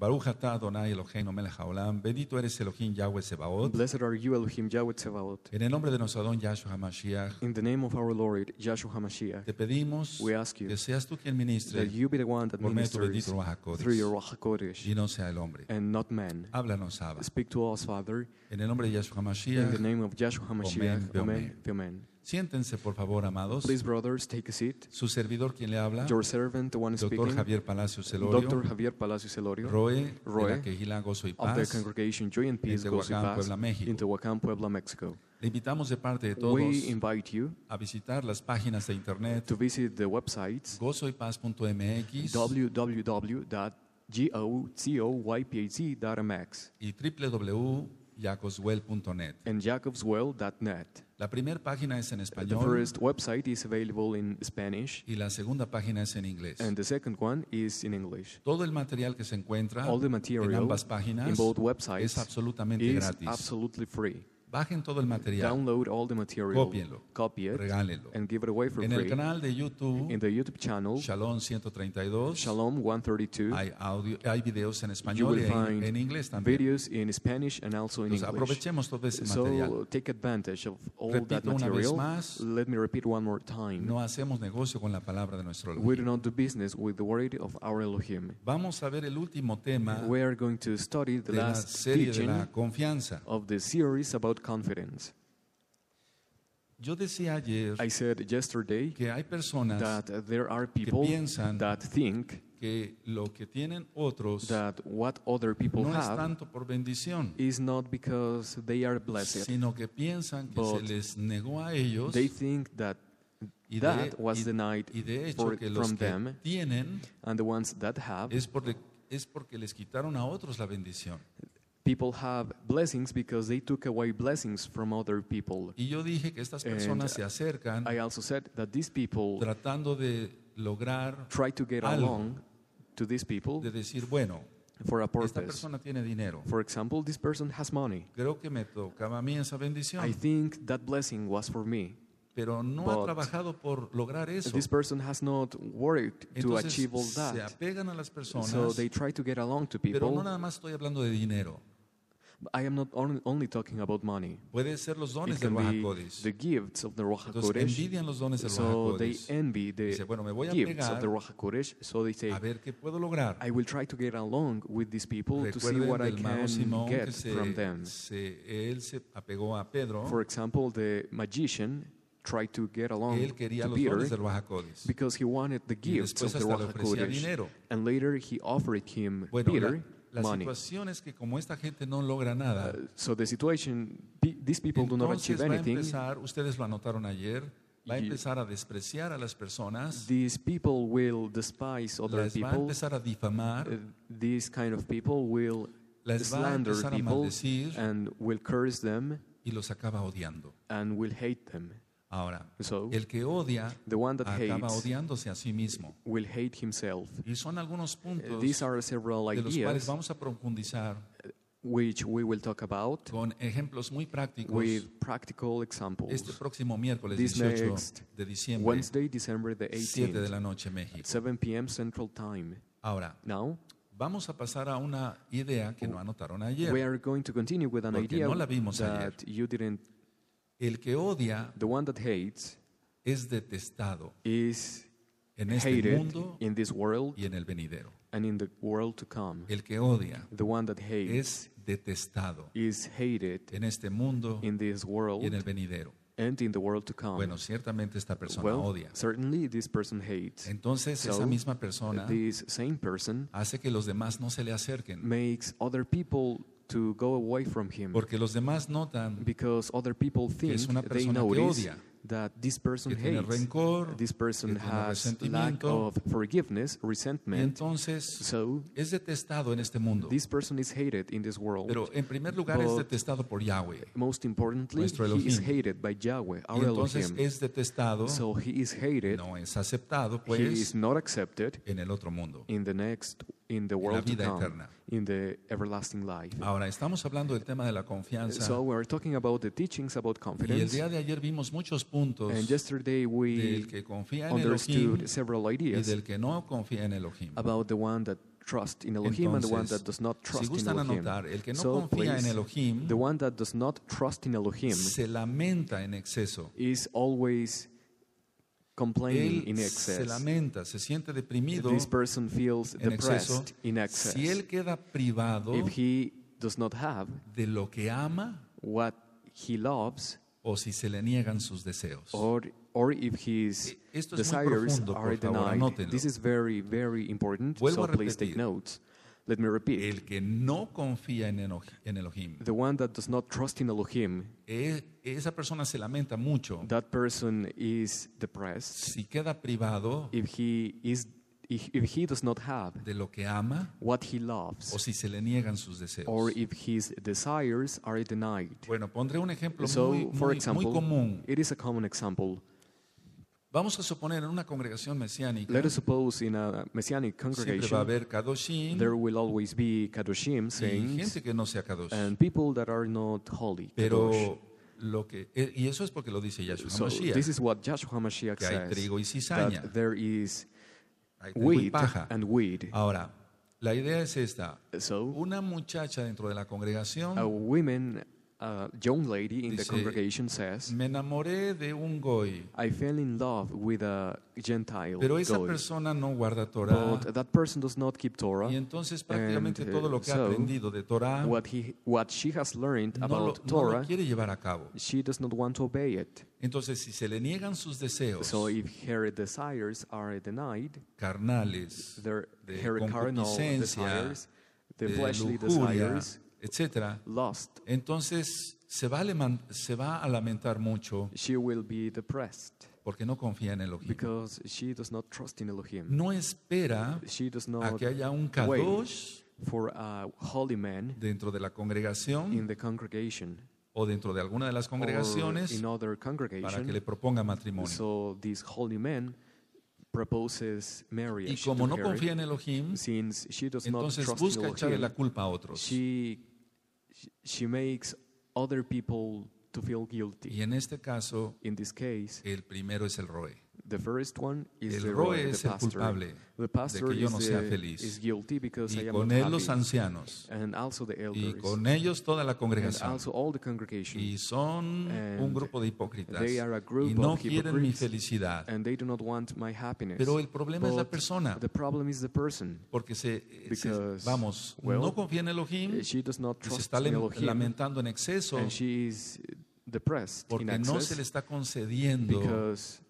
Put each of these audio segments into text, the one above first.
Baruch atah Adonai Eloheinu melech haolam. Bendito eres Elohim Yahweh Sebaot. Blessed are you, Elohim Yahweh Tsevaot. En el nombre de nuestro Adón Yahshua HaMashiach, In the name of our Lord, Yahshua HaMashiach, te pedimos We ask you que seas tú quien ministre that you be the one that por medio de tu ministers bendito Ruach HaKodesh. through your Ruach HaKodesh y no sea el hombre. and not man. Háblanos, Abba. Speak to us, Father, En el nombre de Yahshua in the HaMashiach, name of Yahshua HaMashiach. Amen, Amen. Amen. Siéntense por favor, amados. Please, brothers, take a seat. Su servidor quien le habla, Your servant, the one doctor Javier Palacios Dr. Celorio, Javier Palacios Elorio, Roe, Roe, de la Quejila Gozo y of the Paz. congregation Joy and Peace Paz Puebla, México. in Tehuacán, Puebla, Mexico. Le invitamos de parte de todos We invite you a visitar las páginas de internet to visit the websites gozoypaz.mx www.gocoypaz.mx y www.jacoswell.net. and jacobswell.net. La primera página es en The español first website is available in Spanish y la segunda página es en inglés. and the second one is in English. Todo el material que se encuentra All the en material ambas páginas in both es absolutamente is gratis. absolutely free. Bajen todo el material, Download all the material, Cópienlo, copy it, regálenlo. and give it away for En el canal de YouTube In the YouTube channel, Shalom 132 Shalom 132, hay audio, hay videos en español y en, inglés también. videos in Spanish and also in Entonces, English. aprovechemos todo ese material. So take advantage of all Repito that una vez material. más, Let me repeat one more time. No hacemos negocio con la palabra de nuestro We do Elohim. not do business with the word of our Elohim. Vamos a ver el último tema We are going to study the de la serie de la confianza. of the series about confidence. Yo decía ayer I said yesterday que hay personas that there are people piensan that think que lo que tienen otros that what other people no es have tanto por bendición, is not because they are blessed. sino que piensan que se les negó a ellos They think that y de, that was y- denied y de hecho for- que los from que them tienen and the ones that have es es porque les quitaron a otros la bendición. People have blessings because they took away blessings from other people. Y yo dije que estas And personas se acercan I also said that these people tratando de lograr, try to get algo. along to these people de decir, bueno, for a esta purpose. persona tiene dinero. For example, this person has money. Creo que me tocaba a mí esa I think that blessing was for me. pero no ha but trabajado por lograr eso. This person has not worked to achieve all se that. apegan a las So they try to get along to pero no people. nada más estoy hablando de dinero. I am not on- only talking about money. Puede ser los It dones del can Ruach be HaKodesh. the gifts of the Ruach Entonces HaKodesh. envidian los dones del Ruach So they HaKodesh. envy the Dice, bueno, me voy a gifts of pegar the Ruach HaKodesh. So they say, a ver qué puedo lograr. I will try to get along with these people to see Recuerden what I del mago can Simón que get se, from them. se- él se apegó a Pedro. For example, the magician tried to get along Él quería to los dones Peter del Ruach HaKodesh. because he wanted the gifts después of the hasta le Ruach ofrecía HaKodesh. dinero. And later he offered him, Bueno, Peter, la, money. situación es que como esta gente no logra nada, Uh, so the situation, pe- these people do not entonces achieve va a anything. empezar, ustedes lo anotaron ayer, va a Y- empezar a despreciar a las personas, These people will despise other las va a people. empezar a difamar, Uh, these kind of people will les va a slander empezar a people maldecir and will curse them y los acaba odiando. and will hate them. Ahora, So el que odia the one that acaba hates odiándose a sí mismo. will hate himself. Y son algunos Uh, puntos These are several de los cuales vamos a profundizar which we will talk about con ejemplos muy prácticos with practical examples. este próximo miércoles This 18 next de diciembre, Wednesday, December the 7 de 18th, la noche, México. 7 p.m. Central Time. Ahora, Now, vamos a pasar a una idea que no anotaron we ayer. are going to continue with an idea no la vimos ayer. that you didn't. El que odia The one that hates es detestado is en este hated mundo in this world y en el venidero. and in the world to come. El que odia The one that hates es detestado is hated en este mundo in this y en world el venidero. and in the world to come. Bueno, ciertamente esta persona well, odia. certainly this person hates. Entonces So, esa misma persona This same person hace que los demás no se le acerquen. makes other people to go away from him Porque los demás notan because other people think es una they persona que odia, that this person que tiene hates. rencor. This person que tiene has lack resentimiento. of forgiveness, Y resentment. entonces So es detestado en este mundo. this person is hated in this world. Pero en primer lugar es But- detestado por Yahweh. Most importantly, Nuestro he is Elohim. hated by Yahweh, Y our entonces Elohim. es detestado, So he is hated. no es aceptado, he is pues, not accepted en el otro mundo. in the next in the world to vida come, eterna. in the everlasting life. Ahora, estamos hablando del tema de la confianza. So we're talking about the teachings about y el confidence. día de ayer vimos muchos puntos And yesterday del we que confía en Elohim understood several y ideas del que no confía en Elohim. about the one that trusts in Elohim and the one that does not Si trust in gustan Elohim. anotar, el que no So, confía en please, Elohim The one that does not trust in Elohim se lamenta en exceso. is always complaining in Él se excess. lamenta, se siente deprimido This person feels en exceso. depressed in excess. Si él queda privado If he does not have de lo que ama what he loves, o si se le niegan sus deseos. or or if his E- Esto es muy desires profundo, are por favor, denied. anótenlo. This is very, very important. Vuelvo so a please take notes. Let me repeat. El que no confía en Elohim, the one that does not trust in Elohim, e- esa persona se lamenta mucho. that person is depressed. Si queda privado If he is, if, he does not have de lo que ama what he loves, o si se le niegan sus deseos. or if his desires are denied. Bueno, pondré un ejemplo So, muy, for muy- example, muy común. it is a common example. Vamos a suponer en una congregación mesiánica Let us suppose in a messianic siempre va a congregation haber kadoshim there will always be kadoshim y sayings gente que no sea kadosh. and people that are not holy. kadosh. Pero lo que eh, y eso es porque lo dice Yahshua So Mashiach, this is what Joshua Mashiach que hay says trigo y cizaña, that there is y paja. and weed. Ahora, la idea es esta: So una muchacha dentro de la congregación a a young lady in the Dice, congregation says, me enamoré de un goy, "I fell in love with a Gentile pero esa goy, persona no guarda Torah but that person does not keep Torah. y entonces prácticamente and, todo lo que ha so, aprendido de Torah What he, what she has learned no lo, about no lo Torah, quiere llevar a cabo. she does not want to obey it. Entonces, si se le niegan sus deseos So if her desires are denied, carnales, their, de her carnal concupiscencia, desires, the de fleshly lujuria, desires, etcétera, lust, entonces se va, a leman- se va a lamentar mucho she will be depressed porque no confía en Elohim. because she does not trust in Elohim. No espera She does a not que haya un kadosh for a holy man dentro de la in congregación the congregation o dentro de alguna de las congregaciones in other para que le proponga matrimonio. So this holy man proposes Y marriage como to no her. confía en Elohim, Since she does not entonces trust in busca echarle la culpa a otros. she she makes other people to feel guilty. Y en este caso, In this case, el primero es el roe. The first one is El the, roe roe, es the el culpable The pastor de que yo no sea the- feliz. Y con él los ancianos. the Y con ellos toda la congregación. the. Y son un grupo de hipócritas. Y no quieren mi felicidad. Pero el problema es la But persona. The the person. Porque se, se- Because, vamos, well, no confía en Elohim, She does not y se trust está Elohim, lamentando en exceso and she is depressed in porque no se le está concediendo because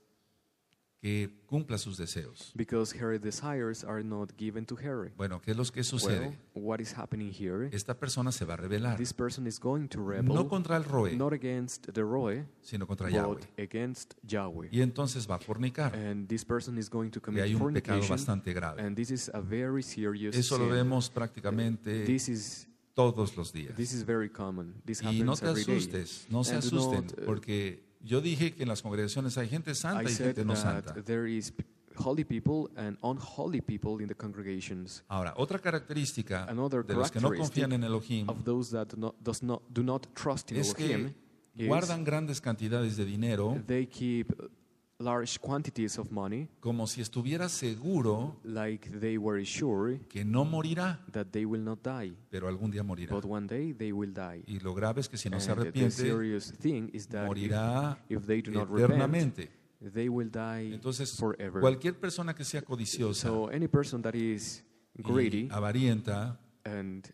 que cumpla sus deseos. because her desires are not given to her. Bueno, ¿qué es lo que Well, sucede? what is happening here? Esta persona se va a rebelar, This person is going to rebel no contra el roe, not against the Roe, sino contra but Yahweh. against Yahweh. Y entonces va a fornicar. And this person is going to Y commit hay un pecado bastante grave. and this is a very serious Eso lo sin. vemos prácticamente This is todos los días. this is very common. This Y no happens te every day. asustes, no se And asusten, not, uh, porque yo dije que en las congregaciones hay gente I santa y said gente no santa. that there is p- holy people and unholy people in the congregations. Ahora, otra característica Another de los que no confían en Elohim Of those that do not, does not, do not trust in es Elohim, que is guardan grandes cantidades de dinero they keep large quantities of money, como si estuviera seguro like they were sure que no morirá, that they will not die, pero algún día morirá. but one day they will die. Y lo grave es que si no se And the arrepiente, serious thing is that if, morirá if they do not repent, eternamente. they will die Entonces, forever. cualquier persona que sea codiciosa So any person that is y greedy avarienta, and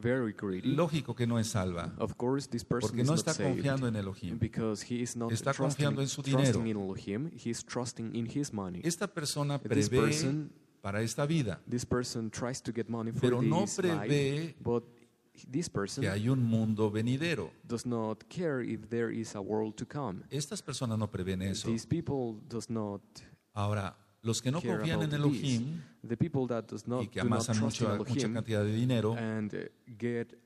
very greedy, lógico que no es salva, of course this person porque is no not está confiando en Elohim. Because he is not Está trusting, confiando en su dinero. in Elohim, he is trusting in his money. Esta persona This prevé person, para esta vida this person tries to get money for Pero no this prevé life, but this person que hay un mundo venidero. does not care if there is a world to come. Estas personas no prevén eso. These people does not Ahora, los que no confían en. Elohim that y que do not amasan mucha Elohim cantidad de dinero, and get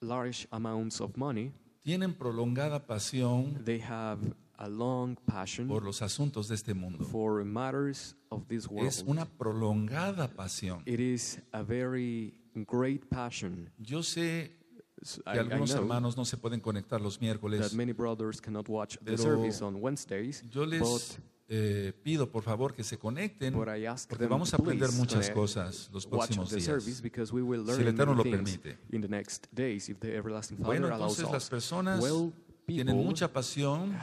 large amounts of money, tienen prolongada pasión they have a long passion por los asuntos de este mundo. for matters of this world. Es una prolongada pasión. It is a very great passion. Yo sé que I, algunos hermanos no se pueden conectar los that miércoles. many brothers cannot watch the service on Wednesdays, Yo les eh, pido por favor que se conecten porque vamos a aprender muchas connect, cosas los próximos días. Si el Eterno lo permite. Bueno, entonces las personas tienen mucha pasión,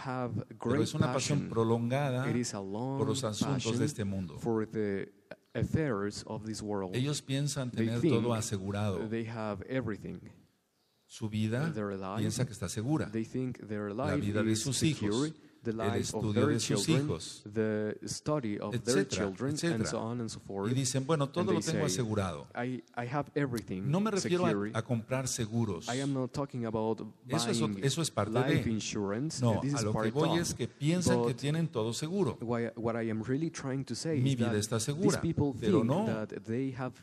pero es una pasión prolongada por los asuntos de este mundo. Ellos piensan tener todo asegurado. Su vida piensa que está segura. La vida de sus hijos, el estudio their de sus hijos, the study of their etcétera, children, and etcétera. so on and so forth. Y dicen, bueno, todo lo tengo say, asegurado. I, I have everything No me refiero a, a comprar seguros. I am not talking about Eso es eso es parte life de. insurance. No, This a is lo que voy es que piensan que tienen todo seguro. why- what I am really trying to say Mi vida está these segura, people pero no. that they have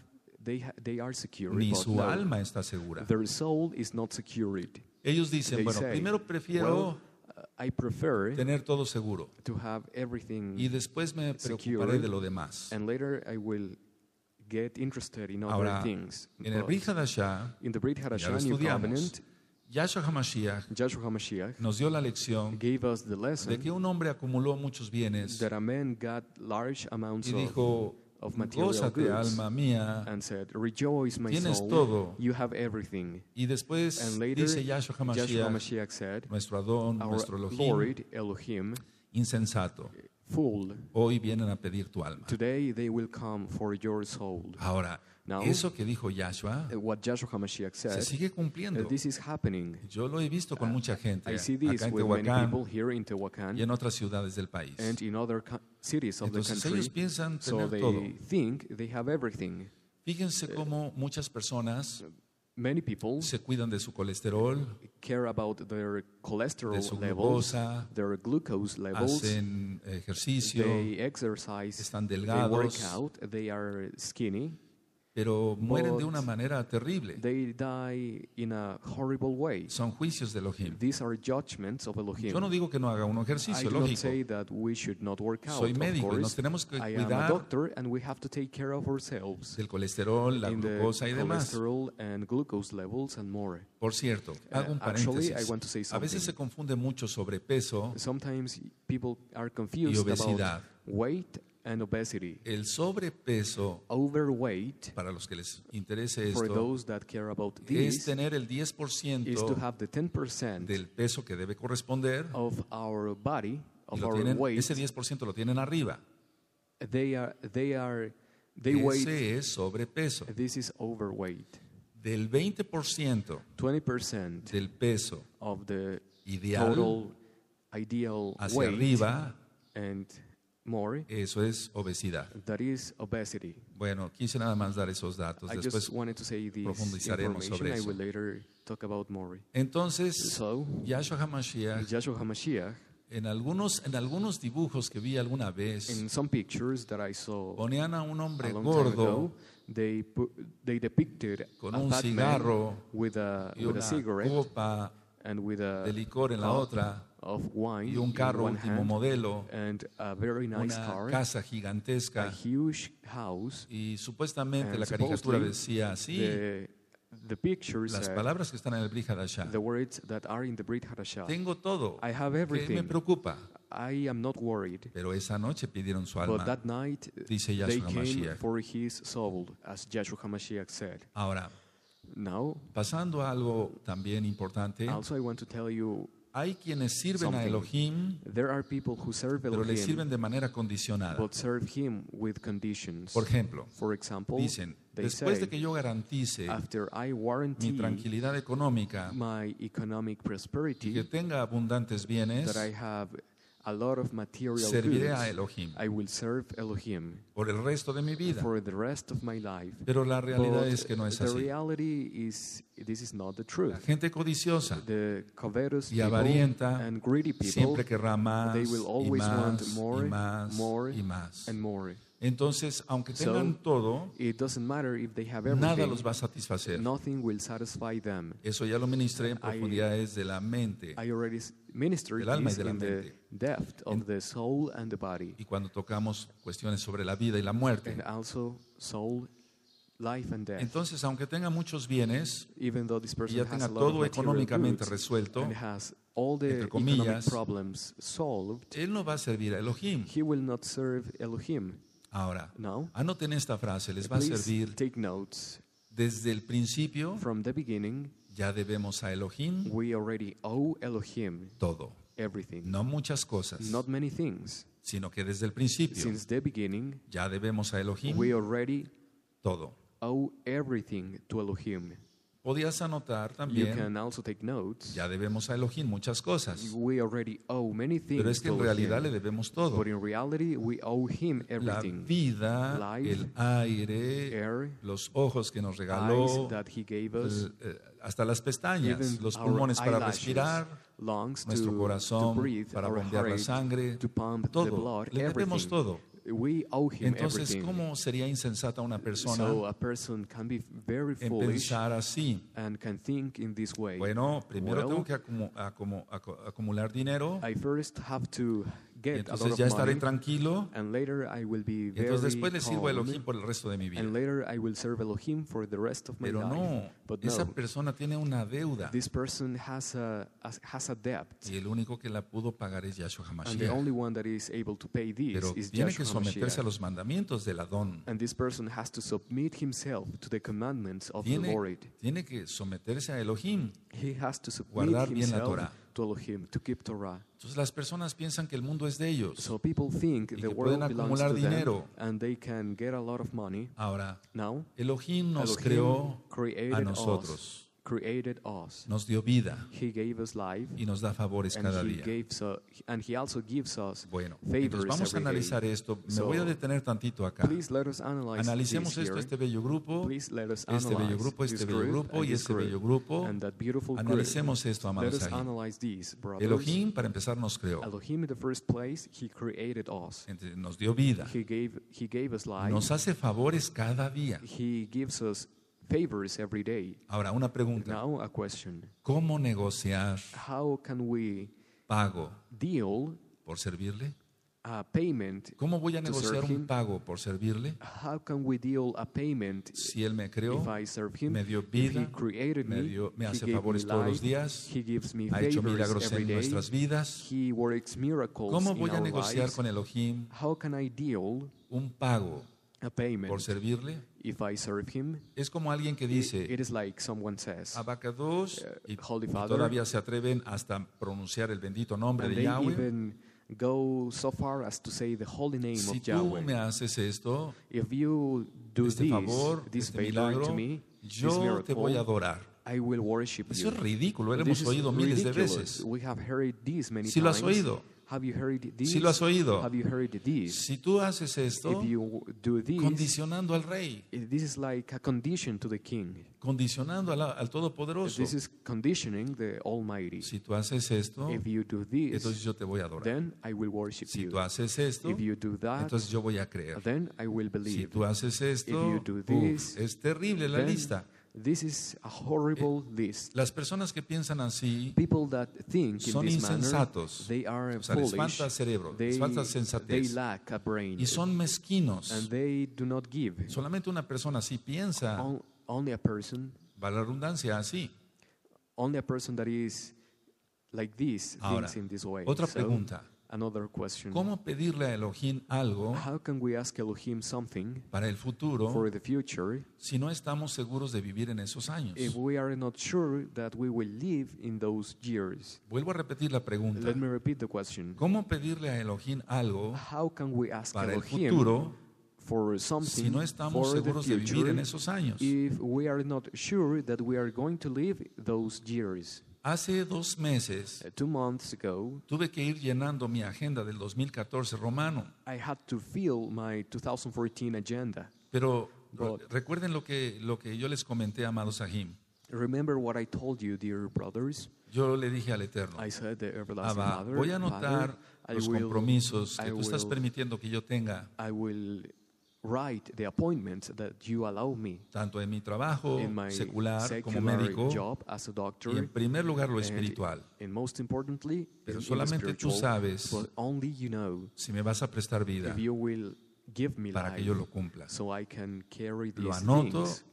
they are secure, Ni su no, alma está segura. their soul is not. Ellos dicen, They bueno, say, primero prefiero well, I prefer tener todo seguro to have everything y después me preocuparé de lo demás. and later I will get interested in other Ahora, things. en el Brit Hadashah, in the Brit ya lo estudiamos, Covenant, Yahshua HaMashiach nos dio la lección gave us the lesson de que un hombre acumuló muchos bienes that a man got large amounts y dijo, of material gózate goods alma mía, and said, Rejoice, my tienes soul, todo. you have everything. Y después And later, dice Yahshua HaMashiach, HaMashiach said, nuestro Adón, Our nuestro Elohim, Lord Elohim, insensato, fool, hoy vienen a pedir tu alma. today they will come for your soul. Ahora, Now, eso que dijo Yahshua Uh, What Joshua HaMashiach se said, sigue uh, cumpliendo. this is happening. Yo lo he visto con mucha gente I see this acá en with many people Tehuacán here in Tehuacan y en otras ciudades del país. and in other co- cities of the Entonces country. ellos piensan So tener they todo. think they have everything. Fíjense cómo muchas personas Many people se cuidan de su colesterol, care about their cholesterol de su levels, glucosa, their glucose levels. hacen ejercicio, They exercise, están they delgados, work out, they are skinny. Pero mueren de una manera terrible. They die in a horrible way. Son juicios de Elohim. These are judgments of Elohim. Yo no digo que no haga un I ejercicio, not lógico. say that we should not work out. Soy médico y nos tenemos que I am a cuidar doctor and we have to take care of ourselves del colesterol, la in glucosa y demás. and glucose levels and more. Por cierto, hago un Uh, actually, paréntesis. I want to say A veces se confunde mucho sobrepeso Sometimes people are y confused obesidad. about weight and obesity. El sobrepeso, Overweight, para los que les interese for esto, those that care about es this, tener el is to 10% have the 10% del peso que debe corresponder of our body, y of lo our tienen, weight. ese 10% lo tienen arriba. They are, they are, they. Ese es sobrepeso. This is overweight. Del 20% 20% del peso of the ideal total ideal hacia weight arriba, and more, eso es obesidad. that is obesity. Bueno, quise nada más dar esos datos. I just Después, wanted to say this profundizaremos information. sobre I eso. will later talk about more. entonces, So, Yahshua HaMashiach, en algunos, en algunos dibujos que vi alguna vez, in some pictures that I saw ponían a un hombre a long time gordo ago, they, pu- they depicted con a un fat man cigarro with a, y with una a cigarette copa and with a de licor en la otra of wine y un in carro one último hand modelo, and a very nice una car, casa a gigantesca huge house. y supuestamente And la caricatura decía así, The, picture las palabras que están en el Brit Hadashah. the words that are in the Brit Hadashah. Tengo todo. I have ¿Qué me preocupa? I am not worried. Pero esa noche pidieron su But alma. that night Dice they Yahshua came HaMashiach. for his soul, as Joshua HaMashiach said. Ahora, Now, pasando a algo también importante, also I want to tell you, hay quienes sirven a. Elohim, there are people who serve pero le Elohim, sirven de manera condicionada. but serve him with conditions. Por ejemplo, For example, dicen, they después say, de que yo garantice after I mi warranty tranquilidad económica my economic y que prosperity, tenga abundantes bienes, that I have a lot of material serviré a Elohim I will serve Elohim por el resto de mi vida. for the rest of my life. Pero la realidad But es que no es the así. reality is this is not the La truth. gente codiciosa The covetous y people avarienta and greedy people, siempre querrá más they will y always want más more, y más more y más. and more. Entonces, aunque So, tengan todo, It doesn't matter if they have nada everything, los va a satisfacer. nothing will satisfy them. Eso ya lo ministré en I- profundidades de la mente. I already ministered Del alma y de la the mente. depth of the soul and the body, Y cuando tocamos cuestiones sobre la vida y la muerte. and also soul, life and death. Entonces, aunque tenga muchos bienes Even though this y ya tenga todo económicamente resuelto, and has all the entre comillas, problems solved, él no va a servir a Elohim. he will not serve Elohim. Ahora, No. anoten esta frase, les va a servir take notes. desde el principio, From the beginning, ya debemos a Elohim we already owe Elohim todo. everything. No muchas cosas, Not many things. sino que desde el principio Since the beginning, ya debemos a Elohim we already todo. owe everything to Elohim. Podías anotar You también, can also take notes. ya debemos a Elohim muchas cosas, We already owe many things pero es que to en realidad le debemos todo. But in reality, we owe him La everything. vida, Life, el aire, Air, los ojos que nos eyes regaló, that he gave us, el- eh, hasta las pestañas, even los our pulmones para eyelashes, respirar, lungs nuestro to, to corazón breathe, para our bombear la heart sangre, to pump the todo. blood, Le debemos todo. We owe him Entonces, everything. ¿cómo sería insensata una persona So a person can be very en pensar así? and can think in this way. Bueno, primero Well, tengo que acumu- acumu- acu- acumular dinero, I first have to y entonces of ya estaré money, tranquilo, and later I will be y very entonces después le sirvo a Elohim por el resto de mi vida. and later I will serve Elohim for the rest of my Pero life. no, esa no, persona tiene una deuda this person has a has- has a debt, y el único que la pudo pagar es Yahshua and the HaMashiach. only one that is able to pay this Pero is tiene que someterse a los mandamientos del Adón. And this person has to submit himself to the commandments of the Tiene, Lord. tiene que someterse a Elohim. He has to submit Guardar bien la himself Torah. To Elohim, to keep Torah. Entonces las personas piensan que el mundo es de ellos. So people think Y the que world pueden belongs acumular to them dinero. and they can get a lot of money. Ahora, Now, Elohim nos Elohim creó created a us, nosotros, created us. nos dio vida He gave us life, y nos da favores and cada he día. and he also gives us Bueno, favors vamos a day. analizar esto. Me So, voy a detener tantito acá. Please let us analyze Analicemos this esto, este bello grupo, Please let us este bello grupo, este bello grupo y este bello grupo. and that beautiful group. Analicemos esto, Let amados us ahí. analyze these. Elohim, para empezar, nos creó. Elohim, in the first place, he created us. Nos dio vida. He gave, he gave us life. Nos hace favores cada día. He gives us favors every day. Ahora, una pregunta. Now, a question. ¿Cómo negociar How can we pago deal por servirle? a payment? ¿Cómo voy a To negociar serve un pago por servirle? How can we deal a payment Si Él me creó, if I serve him? me dio If vida, created me, me, dio- me he hace gave me favores todos los life, días, he gives me ha hecho favors milagros every en day. nuestras vidas. He works miracles ¿Cómo in voy a our negociar lives. con Elohim How can I deal un pago a payment por servirle? if I serve him? Es como alguien que It dice, is like someone says, Abacados, y, Uh, Holy y Father, todavía se atreven hasta pronunciar el bendito nombre de Yahweh. even go so far as to say the holy name Si of tú Yahweh. me haces esto, If you do este this, favor, this este favor milagro, to me, this yo te voy a adorar. I will worship Eso you. es ridículo, lo hemos oído miles de ridiculous. veces. We have heard this many Si lo has times. oído. Have you heard this? Si lo has oído. Have you heard this? Si tú haces esto, If you do this, condicionando al rey, this is like a condition to the king. condicionando al, al Todopoderoso. This is conditioning the Almighty. Si tú haces esto, If you do this, entonces yo te voy a adorar. then I will worship Si you. tú haces esto, If you do that, entonces yo voy a creer. then I will Si believe. tú haces esto, you do uf, this, es terrible la then lista. This is a horrible list. Las personas que piensan así People that think in son manner, insensatos. they are O sea, les falta cerebro, They, les falta they sensatez. lack a brain. Y son mezquinos. and they do not give. Solamente una persona así piensa, On- only a person, va la redundancia, así. only a person that is like this Ahora, thinks in this way. Otra So, pregunta. Another question. ¿Cómo pedirle a Elohim algo How can we ask Elohim something para el futuro for the future si no estamos seguros de vivir en esos años? if we are not sure that we will live in those years? Vuelvo a repetir la pregunta. Let me repeat the question. ¿Cómo pedirle a Elohim algo How can we ask para el Elohim futuro for something si no estamos for seguros de vivir future en esos años? if we are not sure that we are going to live those years? Hace dos meses Uh, two months ago, tuve que ir llenando mi agenda del 2014 romano, I had to fill my 2014 agenda. pero But- recuerden lo que, lo que yo les comenté, amados Sahim. Remember what I told you, dear brothers? Yo le dije al Eterno, I said, the everlasting Abba, voy a anotar los will- compromisos que I tú estás permitiendo que yo tenga I will write the appointment that you allow me tanto en mi trabajo in my secular como médico job as a doctor. y en primer lugar lo espiritual. And most importantly, Pero in- in the solamente tú sabes but only you know Si me vas a prestar vida if you will give me para que yo lo cumpla. so I can carry Lo these anoto, things.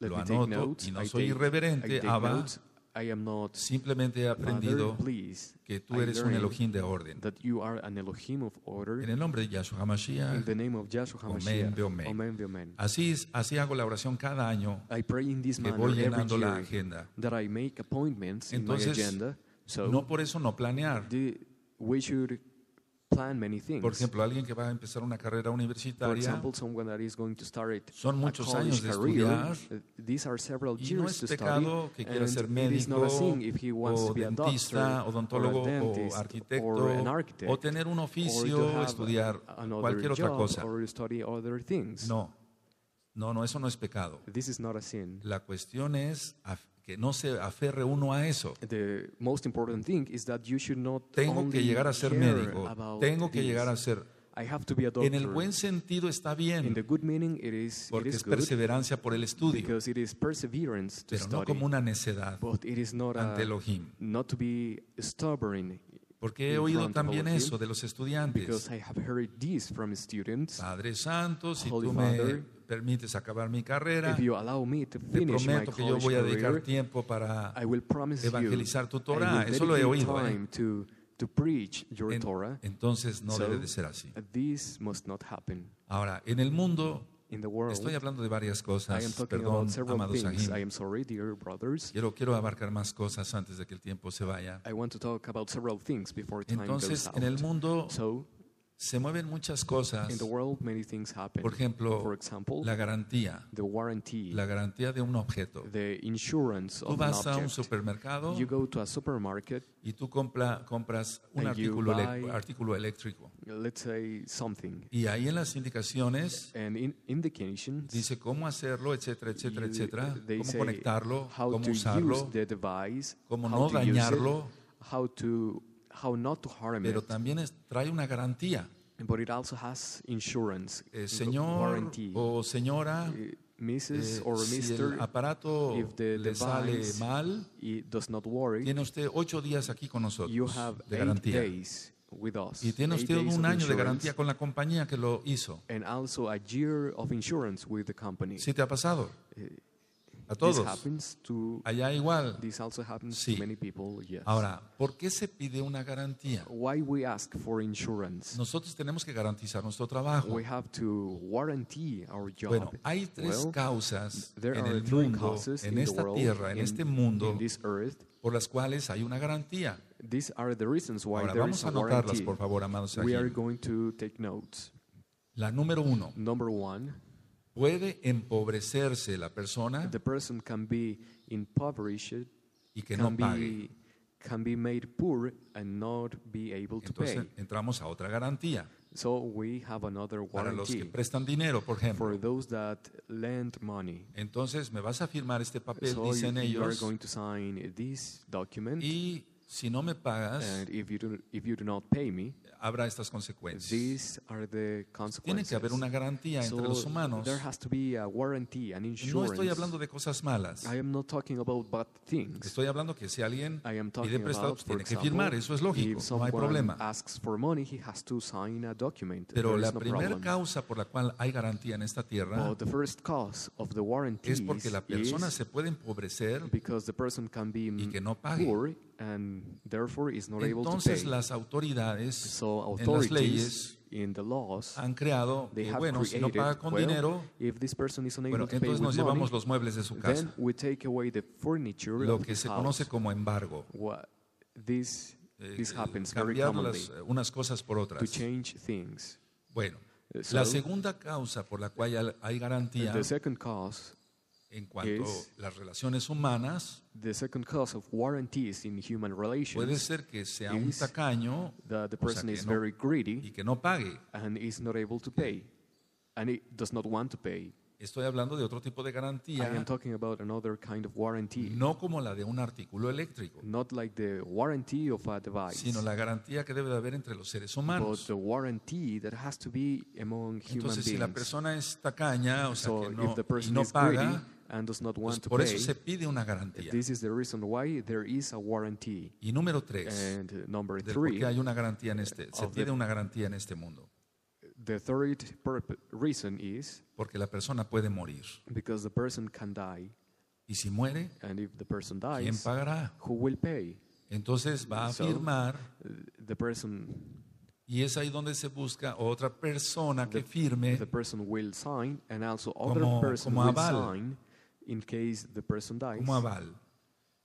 Let lo me take anoto, notes. y no I soy take- irreverente, Abba. notes. I am not Simplemente he aprendido please. que tú I eres un learned Elohim de orden. that you are an Elohim of order. En el nombre de Yahshua In HaMashiach, the name of Yahshua HaMashiach. Así, es- así hago la oración cada año I pray in this que manner voy every llenando la agenda. that I make appointments in Entonces, my agenda. So No por eso no planear. the, we should plan many things. Por ejemplo, alguien que va a empezar una carrera For universitaria example, someone that is going to start son muchos años de career, estudiar uh, these are several y no years es to study. pecado que quiera ser médico o dentista, odontólogo o arquitecto o tener un oficio, estudiar cualquier otra cosa. study. No, no, no, eso no es pecado. This is not a sin. La cuestión es que no se aferre uno a eso. The most important thing is that you should not Tengo que llegar a ser médico, tengo que this. llegar a ser... I have to be a. En el buen sentido está In the bien, good meaning, it is it porque is es good perseverancia por el estudio, because it is perseverance to pero no como una necedad but it is not ante Elohim. not to be stubborn. Porque he oído también eso de los estudiantes. Because I have heard this from students. Padre Santo, si Holy tú me permites acabar mi carrera, If you allow me to te finish my prometo que yo voy a dedicar career, tiempo para I will promise evangelizar tu Torah. Eso lo he oído. ¿eh? to, to preach your En- Torah. entonces no So, debe de ser así. This must not happen Ahora, en el mundo, in the world. estoy hablando de varias cosas, perdón, amados sorry, dear. Quiero, quiero abarcar más cosas antes de que el tiempo se vaya. I want to talk about several things before time Entonces, en el mundo So, se mueven muchas cosas. in the world, many things happen. Por ejemplo, For example, la garantía, the warranty, la garantía de un objeto. the insurance Tú of an vas a un supermercado You go to a supermarket, y tú compra- compras un artículo, elec- buy- artículo eléctrico. let's say something, Y ahí en las indicaciones and in indications, dice cómo hacerlo, etcétera, etcétera, you- etcétera. Cómo say conectarlo, how cómo to use usarlo, the device, cómo how no it, dañarlo, how to how not to harm pero it. también es- trae una garantía. But it also has insurance, Eh, the señor warranty. o señora, Eh, Mrs. eh, or si Mr. el aparato if the le sale device mal, it does not worry, tiene usted ocho días aquí con nosotros you have de eight garantía. days with us. Y tiene eight usted days un of año de insurance, garantía con la compañía que lo hizo. and also a year of insurance with the company. ¿Sí te ha pasado? Eh, A This todos. happens to Allá igual. this also happens Sí. to many people. Yes. Ahora, ¿por qué se pide una garantía? why we ask for insurance? Nosotros tenemos que garantizar nuestro trabajo. We have to warranty our job. Bueno, hay tres causas there en are el mundo, causes en esta tierra, en este mundo, por las cuales hay una garantía. These are the reasons why Ahora, vamos a anotarlas, por favor, amados We are Sahim. going to take notes. La número uno, puede empobrecerse la persona the person can be impoverished, y que no can pague. be can be made poor and not be able to Entonces pay. entramos a otra garantía. So we have another Para los que warranty prestan dinero, por for ejemplo. those that lend money. Entonces me vas a firmar este papel, So you, dicen you are ellos, going to sign this document, y si no me pagas, and if you do if you do not pay me, habrá estas consecuencias. these are the Tiene consequences. que haber una garantía entre los So humanos. there has to be a warranty, an No insurance. estoy hablando de cosas malas. I am not talking about bad things. Estoy hablando que si alguien pide prestado, tiene que firmar. Eso es lógico, no hay problema. asks for money, he has to sign a document. Pero There la no primera causa por la cual hay garantía en esta tierra the first cause of the es porque la persona se puede empobrecer the person can be y que no pague. poor and therefore is not able to Entonces pay. las autoridades So en las authorities leyes in the laws han creado they que, have bueno, si no created, paga con well, dinero, if this person is unable bueno, to pay entonces with nos money, llevamos los muebles de su then casa. we take away the furniture Lo of que his se house. conoce como embargo. What, this, Eh, this eh, happens very cambiar commonly las, eh, unas cosas por to otras. change things. Bueno, Uh, la so, segunda causa por la cual hay- hay garantía the second cause, en cuanto a las relaciones humanas the second cause of warranties in human puede relations, ser que sea un is tacaño that the o sea, person que is no- very greedy y que no pague. and is not able to pay, and it does not want to pay. estoy hablando de otro tipo de I garantía, am talking about another kind of warranty, no como la de un artículo eléctrico, not like the warranty of a device, sino la garantía que debe de haber entre los seres but humanos. the warranty that has to be among human Entonces, si la beings. persona es tacaña, o sea, So que if no, the y person no is greedy paga, and does not pues want to por pay, eso se pide una garantía. this is the reason why there is a warranty. Y número tres, And uh, number del por three, qué hay una garantía en este, se of the- pide una garantía en este mundo, the third reason is porque la persona puede morir. because the person can die, Y si muere, and if the person ¿quién dies, pagará? who will pay? Entonces va a So- firmar Uh, The person, y es ahí donde se busca otra persona que firme the person will sign, and also other Como- person como will aval. sign in case the person dies. como aval.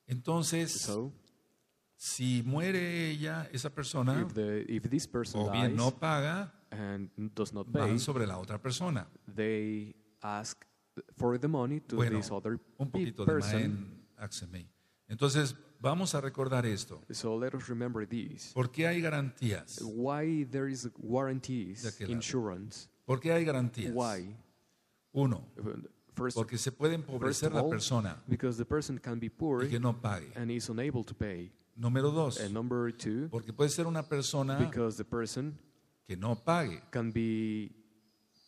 Entonces, So si muere ella, esa persona, if the if this person o bien dies no paga, and does not pay, van sobre la otra persona. they ask for the money to Bueno, this other un poquito de person. Axemei. Entonces, vamos a recordar esto. So let us remember this. ¿Por qué hay garantías? Why there is ¿De warranties, insurance? ¿Por qué hay garantías? Why? Uno, First, porque se puede empobrecer of la all, persona person poor y que no pague. and is unable to pay. Número dos, And number two, porque puede ser una persona person que no pague. can be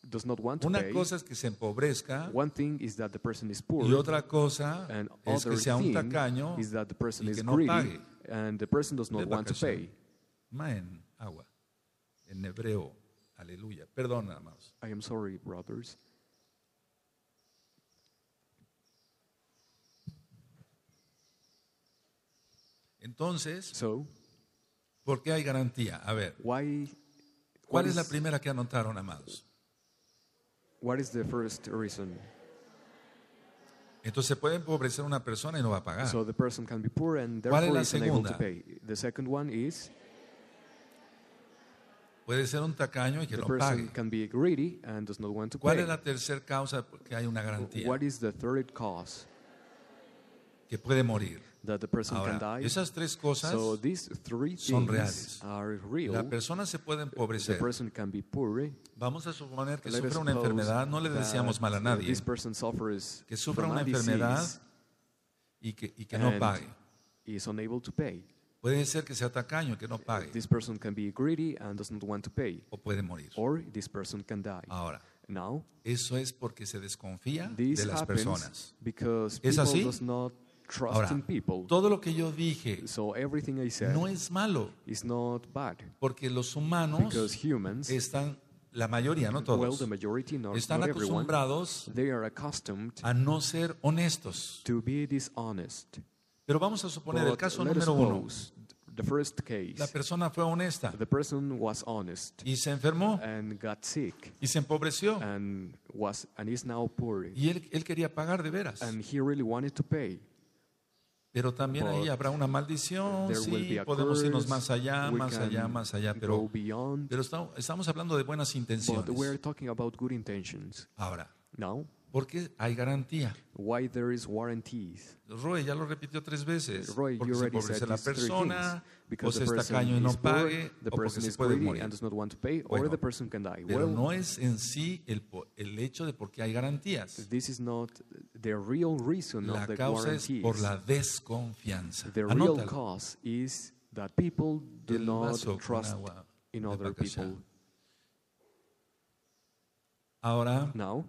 does not want to Una pay. cosa es que se empobrezca One thing is that the person is poor, y otra cosa es que sea un tacaño is that the person y que no pague. and the person does not want to pay. Maen, agua, en hebreo, aleluya. Perdón, amados. I am sorry, brothers. Entonces, So, ¿por qué hay garantía? A ver, why? ¿cuál es la primera que anotaron, amados? What is the first reason? Entonces se puede empobrecer una persona y no va a pagar. So the person can be poor and ¿Cuál es therefore la segunda? pay. The second one is Puede ser un tacaño y que no pague. can be greedy and does not want to ¿Cuál pay. es la tercera causa que hay una garantía? What is the third cause Que puede morir. That the person Ahora, can die? esas tres cosas, So these three son reales. are real. la persona se puede the empobrecer. person can be poor. Vamos a suponer que Let sufre una enfermedad, no le deseamos mal a nadie, This person suffers que sufra from una enfermedad y que, y que no pague. is unable to pay. Puede ser que sea tacaño que no pague, This person can be greedy and does not want to pay, o puede morir. or this person can die. Ahora, Now, eso es porque se desconfía de las personas. because ¿Es así? Trust Ahora, in people. todo lo que yo dije So everything I said no es malo, is not bad porque los humanos because humans, están, la mayoría, no well, todos, the majority, not, están not everyone, acostumbrados they are accustomed a no ser honestos. to be dishonest. Pero vamos a suponer el But caso let us número uno. the first case, La persona fue honesta the person was honest y se enfermó and got sick y se empobreció. and was and is now poor Y él, él quería pagar de veras. and he really wanted to pay. Pero también ahí habrá una maldición. Sí, podemos irnos más allá, más allá, más allá. Pero, pero estamos, hablando de buenas intenciones. we're talking about good intentions. Ahora, ¿por qué hay garantía? Roy ya lo repitió tres veces. Roy, porque se empobrece la persona, o se está caño y no pague, o porque se puede morir. and does not want to pay, Bueno, or the person can die. Pero no es en sí el, el hecho de por qué hay garantías. The real reason La of the causa es por la desconfianza. The real Anótalo. cause is that people do El not vaso con trust agua in de other people. Ahora, Now,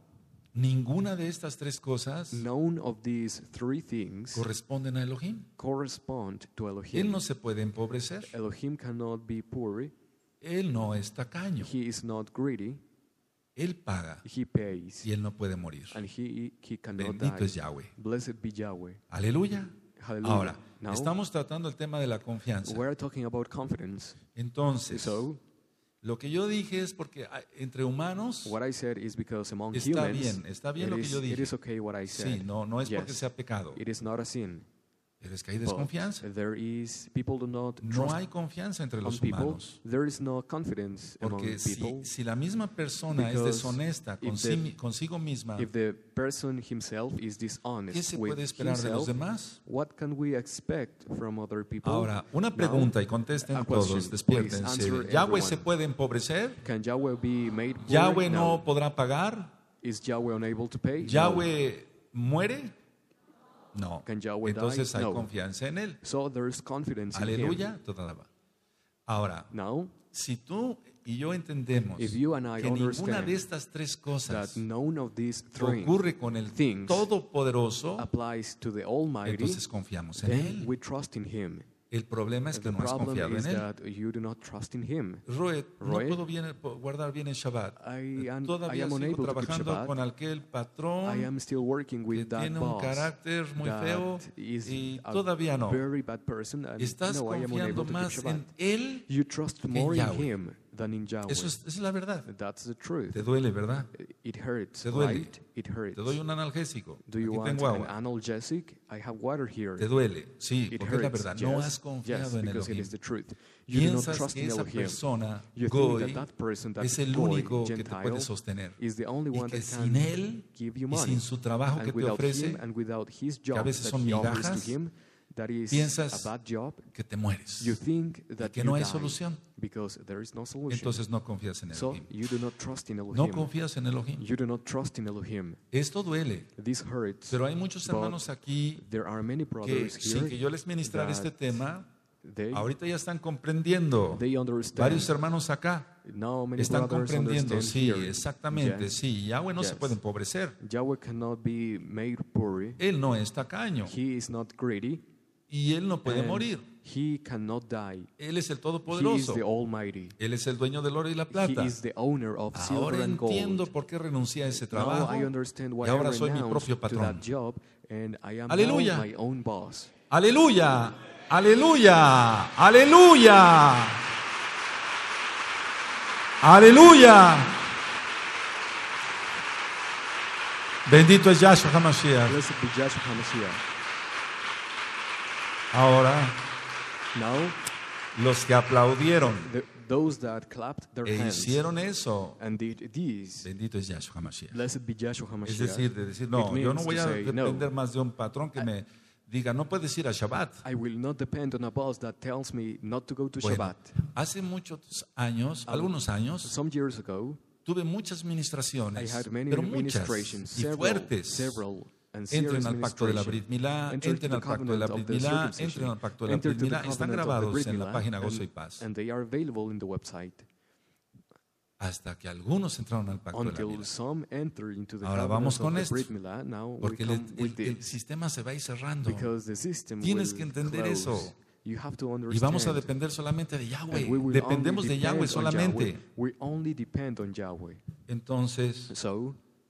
ninguna de estas tres cosas none of these three things corresponden a Elohim. correspond to Él Elohim. no se puede empobrecer. Elohim cannot be poor. Él no es tacaño. He is not greedy. Él paga He pays. y él no puede morir. And he, he Bendito es die. Yahweh. Blessed be Yahweh. Aleluya. Hallelujah. Ahora, Now, estamos tratando el tema de la confianza. about confidence. Entonces, So, lo que yo dije es porque hay- entre humanos, what I said is because among Está humans, bien, está bien lo que is, yo dije. okay sí, no, no es porque Yes. sea pecado, It is not a sin. Pero es que hay desconfianza. there is people do not No hay confianza entre los people. humanos. There is no confidence among Porque people. si, si la misma persona es deshonesta the- consigo misma, If the person himself is ¿qué dishonest se with puede esperar de los himself, demás? what can we expect from other people? Ahora, una Now, pregunta y contesten todos, despiértense. ¿Yahweh se puede empobrecer? Can Yahweh be made? ¿Yahweh no No. podrá pagar? Is Yahweh unable to pay? No. ¿Yahweh muere? No. Entonces hay confianza en Él. Aleluya. Ahora, si tú y yo entendemos que ninguna de estas tres cosas ocurre con el Todopoderoso, applies to the Almighty, entonces confiamos en Él. El problema es que no has confiado en Él. that you do not trust in Him. Roe, no puedo bien- guardar bien el Shabbat. I am- I Todavía am sigo trabajando Shabbat. con aquel I patrón am still working que with that tiene un carácter muy feo y todavía no. Estás no, I confiando más en Él. You trust en more in Yahweh. Him than in Yahweh. Eso es, esa es la verdad. That's the truth. Te duele, ¿verdad? It hurts, Te duele. right? It hurts. Te doy un analgésico. Do you Aquí want tengo an agua. analgesic? I have water here. Te duele, sí, It porque es la hurts. verdad. Yes, No has yes, confiado en it Elohim. is the truth. You do not trust que esa Elohim. persona, You think Goy, that that person, that es el Goy, único que te puede sostener. is the only Y one que that can sin él give you y sin su trabajo and que te without ofrece, him and without his a job veces that son migajas, that is piensas a bad job, que te mueres. you think that que you no hay die solución. because there is no solution. Entonces no confías en so Elohim. you do not trust in No Elohim. confías en Elohim. you do not trust in Elohim. Esto duele. This hurts. Pero hay muchos hermanos aquí there are many que brothers sin here que yo les ministrara este tema, they, ahorita ya están comprendiendo. they understand. Varios hermanos acá Now many están brothers comprendiendo. understand Sí, here. exactamente. Yes. Sí, Yahweh no se Yes. puede empobrecer. Yahweh cannot be made poor. Él no es tacaño He is not greedy. Y él no puede and morir. He cannot die. Él es el He is Todopoderoso. the Almighty. Él es el dueño del oro y la He plata. is the owner of Ahora silver and entiendo gold. por qué renuncié a ese Now trabajo. I understand why y ahora I soy mi propio patrón. job and I am Aleluya. now my own boss. Aleluya, aleluya, aleluya. Aleluya. Bendito es Yahshua HaMashiach. Blessed be Joshua HaMashiach. Ahora, Now, los que aplaudieron the, those that clapped their e hands hicieron eso, and did bendito es Yahshua HaMashiach. blessed be Joshua Es HaMashiach. decir, de decir, It no, yo no means voy to a say, no. depender más de un patrón que me diga, no puedes ir a Shabbat. I will not depend on a boss that tells me not to go to Bueno, Shabbat. hace muchos años, algunos años, Some years ago, tuve muchas I ministraciones, had many pero muchas y several, fuertes. several Entren al pacto de la. Brit Milá, entren al pacto de la Brit Milá, entren al pacto de la Brit Milá. Están grabados en la página Gozo y Paz. Hasta que algunos entraron al pacto de la Milá. Ahora vamos con esto, Porque el, el- el sistema se va a ir cerrando. Tienes que entender eso. Y vamos a depender solamente de Yahweh. Dependemos de Yahweh solamente. Entonces,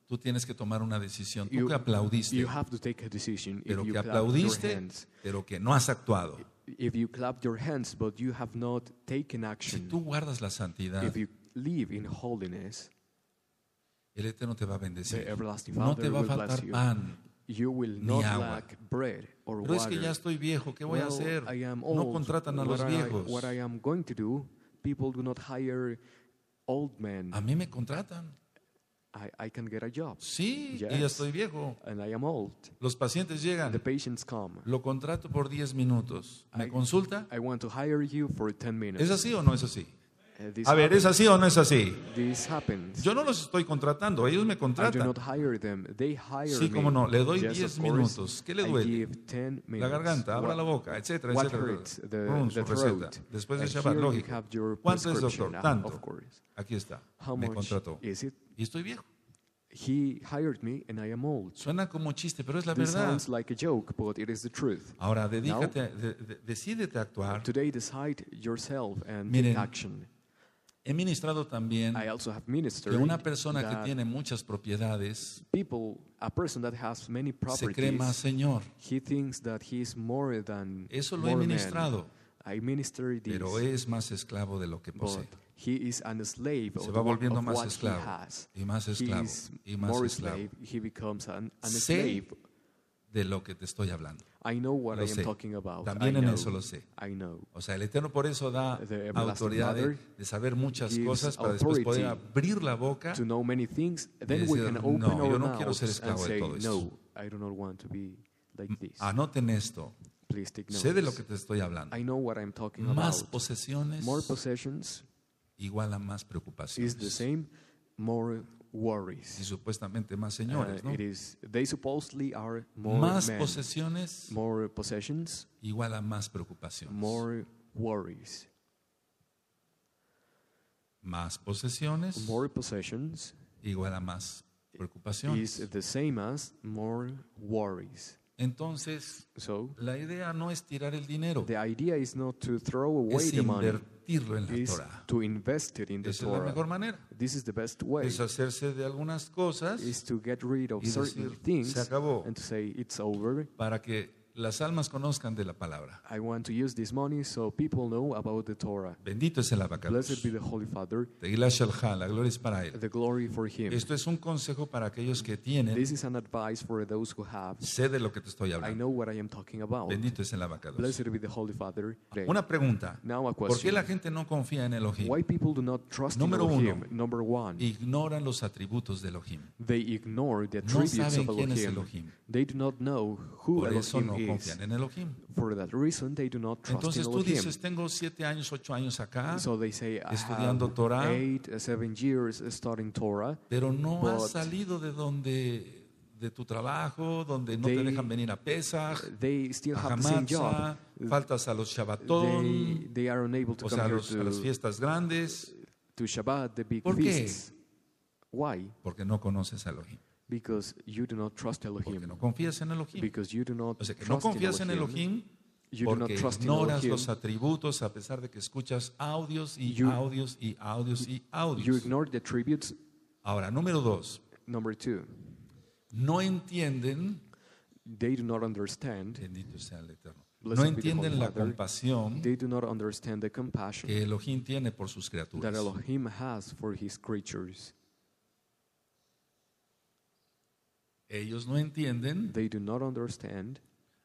tú tienes que tomar una decisión. Tú you, que aplaudiste, you have to take a decision. pero que aplaudiste, hands, pero que no has actuado. if you clap your hands, but you have not taken Si action, tú guardas la santidad, if you live in holiness, el Eterno te va a the bendecir. No te va a faltar you. pan. You will ni not agua. lack bread or Pero es water. que ya estoy viejo, ¿qué voy a hacer? I am No contratan a what los I- viejos. what I am going to do, people do not hire old men. A mí me contratan. I, I can get a job, Sí, y ya Yes. estoy viejo. and I am old. Los pacientes The llegan, patients come. lo contrato por 10 minutos. ¿Me I- consulta? I want to hire you for 10 minutes. ¿Es así o no es así? This A ver, ¿es así o no es así? Yo no los estoy contratando, ellos me contratan. Sí, me. cómo no, le doy Yes, 10 of course, minutos. ¿Qué le duele? give 10 La garganta, abra la boca, etcétera, etcétera. Pum, su receta. Después de Shabbat, lógico. ¿Cuánto es, doctor? ah, Tanto. Aquí está, me contrató. Y estoy viejo. He hired me and I am old. Suena como chiste, pero es la This verdad. sounds like a joke, but it is the truth. Ahora, dedícate, de- de- decídete a actuar. Today, decide yourself and Miren, take action. He ministrado también I also have que una persona que that tiene muchas propiedades people, a person that has many se cree más señor. he thinks that he is more than Eso lo he ministrado, I this, pero es más esclavo de lo que posee. he is an slave Se va volviendo más esclavo y más esclavo y más esclavo slave. He becomes an, an Sé slave. De lo que te estoy hablando. I know what Lo I am sé. talking about. También I en know. eso lo sé. I know. O sea, el Eterno por eso da The autoridad de, saber muchas cosas para después poder abrir la boca. To know many things, then we decir, can open "No, yo no quiero ser esclavo de todo esto". no, I do not want to be like this. Anoten esto. Please take Sé de lo que te estoy hablando. I know what I'm talking Más about. posesiones More possessions igual a más is the preocupaciones. same, more y worries. supuestamente más Uh, señores, ¿no? it is they supposedly are more Más men, posesiones more possessions, igual a más preocupaciones. more worries. Más posesiones More possessions igual a más preocupaciones. is the same as more worries. Entonces, So la idea no es tirar el dinero, the idea is not to throw away es the money, invertirlo en la is Torah. to invest it in the Esa es la Torah. mejor manera. This is the best way. Deshacerse de algunas cosas Is to get rid of y certain decir, things se acabó, and to say it's over. para que las almas conozcan de la palabra. I want to use this money so people know about the Torah. Bendito es el Blessed abacados. be the Holy Father, la gloria es para él. the glory for Him. Esto es un consejo para aquellos que tienen, This is an advice for those who have. sé de lo que te estoy I hablando. know what I am talking about. Bendito es el abacados. Blessed be the Holy Father. Una pregunta, Now a ¿por qué question. la gente no confía en Elohim? Why people do not trust Número Elohim? uno. Number one, Ignoran los atributos de Elohim. they ignore the No attributes saben of quién es Elohim. They do not know who Por no Elohim confían en Elohim. For that reason, they do not trust Entonces in tú Elohim. dices, tengo siete años, ocho años acá, So they say, I estudiando have Torah. eight, uh, seven years studying Torah, pero no has But- salido de donde de tu trabajo, donde no te They- dejan venir a Pesach, they still a have the same job. Hamatza, faltas a los They, Shabbatón, they are unable to o come sea, a, here los- a las to, fiestas grandes, to Shabbat, the big ¿Por qué? feasts. Why? porque no conoces a Elohim, Because you do not trust porque Elohim. no confías en Elohim. Because you do not O sea, que no confías en Elohim. Elohim You do not porque ignoras Elohim. los atributos a pesar de que escuchas audios y You- audios y audios y You audios. ignore the tributes. Ahora, número dos, Number two, no entienden, they do not understand. bendito sea el Eterno, Blessed no entienden la compasión They do not understand the compassion que Elohim tiene por sus that criaturas. Elohim has for his creatures. Ellos no entienden They do not understand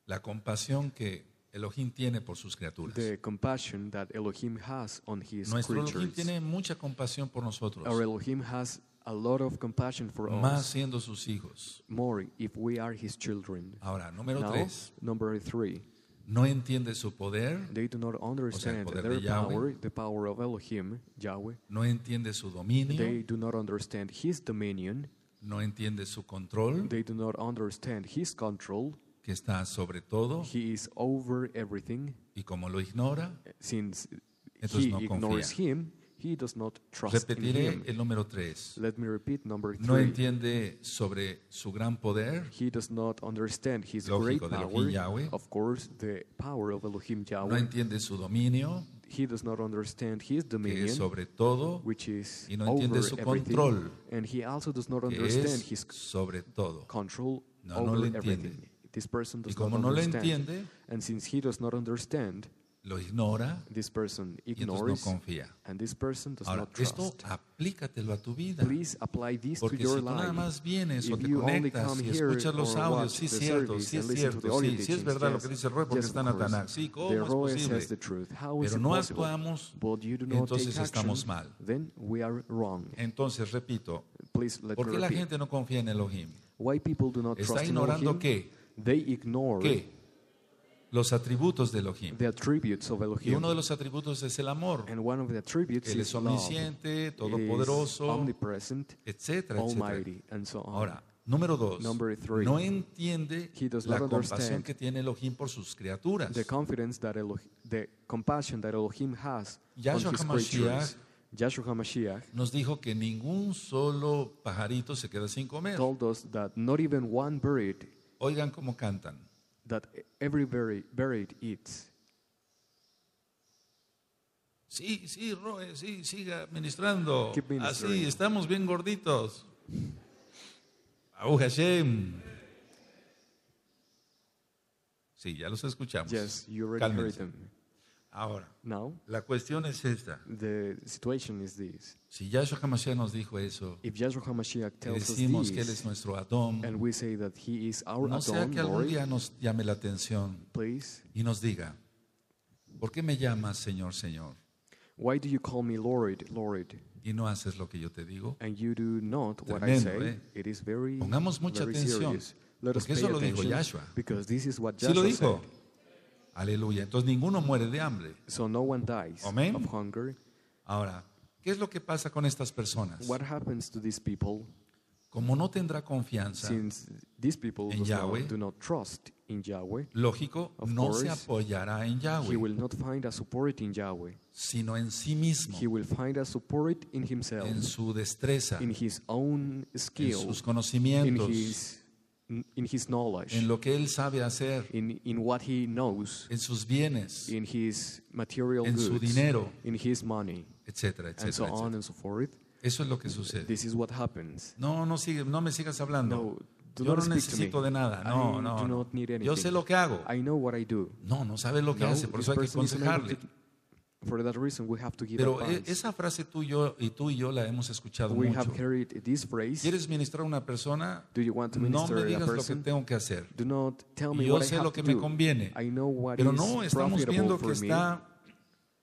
la compasión que Elohim tiene por sus criaturas. the compassion that Elohim has on his Nuestro Elohim creatures. tiene mucha compasión por nosotros, Our Elohim has a lot of compassion for más us, siendo sus hijos. more if we are his children. Ahora, número Now, tres, number three, no entiende su poder, they do not understand poder their de Yahweh. power, the power of Elohim, Yahweh. no entiende su dominio, They do not understand his dominion. No entiende su control, They do not understand his control. que está sobre todo, He is over everything. y como lo ignora, Since Entonces he no ignores confía. him, he does not trust in repetiré him. el número tres. Let me repeat number No three. entiende sobre su gran poder, He does not understand his Lógico, great de Elohim power. Yahweh. Of course, the power of Elohim no Yahweh. entiende su dominio, He does not understand his que dominion, es sobre todo, which is y no entiende su control, And he also does not que understand es his sobre todo. control No, no over lo entiende. everything. This person Y does como not no lo understand. entiende, And since he does not understand, lo ignora this person y entonces no ignores, confía. and this person does Ahora, not esto trust. aplícatelo a tu vida. Please apply this to Porque your si tú nada más vienes o te conectas y escuchas los audios, sí cierto, sí es to cierto, sí, sí es verdad lo que dice el Roy porque yes, está. Sí, ¿cómo es posible? the truth. How is Pero no actuamos, entonces estamos mal. then we are wrong. Entonces, repito, Please let ¿por qué la gente no confía en Elohim? Why people do not Está trust ignorando Elohim? qué? They ignore ¿Qué? Los atributos de Elohim. the attributes of Y Elohim. uno de los atributos es el amor. And one of the attributes Él is es omnisciente, todopoderoso, omnipresent, etcétera, etcétera. almighty, and so on. Ahora, número dos, Number three. no entiende la compasión que tiene Elohim por sus criaturas. the confidence that Elohim, the compassion that Elohim has Yahshua on his HaMashiach creatures. Yahshua HaMashiach Nos dijo que ningún solo pajarito se queda sin comer. told us that not even one bird, Oigan cómo cantan. That every bird eats. Sí, sí, Roe, sí, siga ministrando. Así, estamos bien gorditos. Abu Hashem. Sí, ya los escuchamos. Yes, you already heard them. Ahora, Now, la cuestión es esta. the situation is this. Si Yahshua HaMashiach nos dijo eso, If Yahshua HaMashiach que tells us decimos que Él es this, nuestro Adón, and we say that He is our no sea Adon, que algún Lord, día nos llame la atención please, y nos diga, ¿por qué me llamas Señor, Señor? why do you call me Lord, Lord, Y no haces lo que yo te digo. and you do not what I Tremendo, say? ¿eh? It is very, Pongamos mucha very atención, serious. Let us porque pay eso lo dijo attention, Yahshua. because this is what Sí lo dijo. said. Aleluya. Entonces ninguno muere de hambre. So no one dies Amén. of hunger. Ahora, ¿Qué es lo que pasa con estas personas? What happens to these people Como no tendrá confianza, since these people En does Yahweh. not, do not trust in Yahweh? lógico, Of no se course, apoyará en He Yahweh, will not find a support in Yahweh. sino en sí mismo, He will find a support in himself, en su destreza, in his own en skill, sus in conocimientos, his in his knowledge, en lo que él sabe hacer, in in what he knows, en sus bienes, in his material en su goods, dinero, in his money, etcétera, and so etcétera, on etcétera. and so forth. Eso es lo que sucede. This is what happens. No, no sigue, no me sigas hablando. No, do Yo no necesito de nada. No, I no, do no. not need Yo sé lo que hago. I know what I do. No, no sabe lo que No, hace, por eso hay que aconsejarle. For that reason, we have to give Pero e- esa frase tú y yo y tú y yo la hemos escuchado we mucho. have heard this phrase. ¿Quieres ministrar a una persona? Do you want to No minister me a digas lo que person? tengo que hacer. Do not tell me yo what I sé have lo que to me do. conviene. I know what Pero is no, estamos profitable viendo que me. está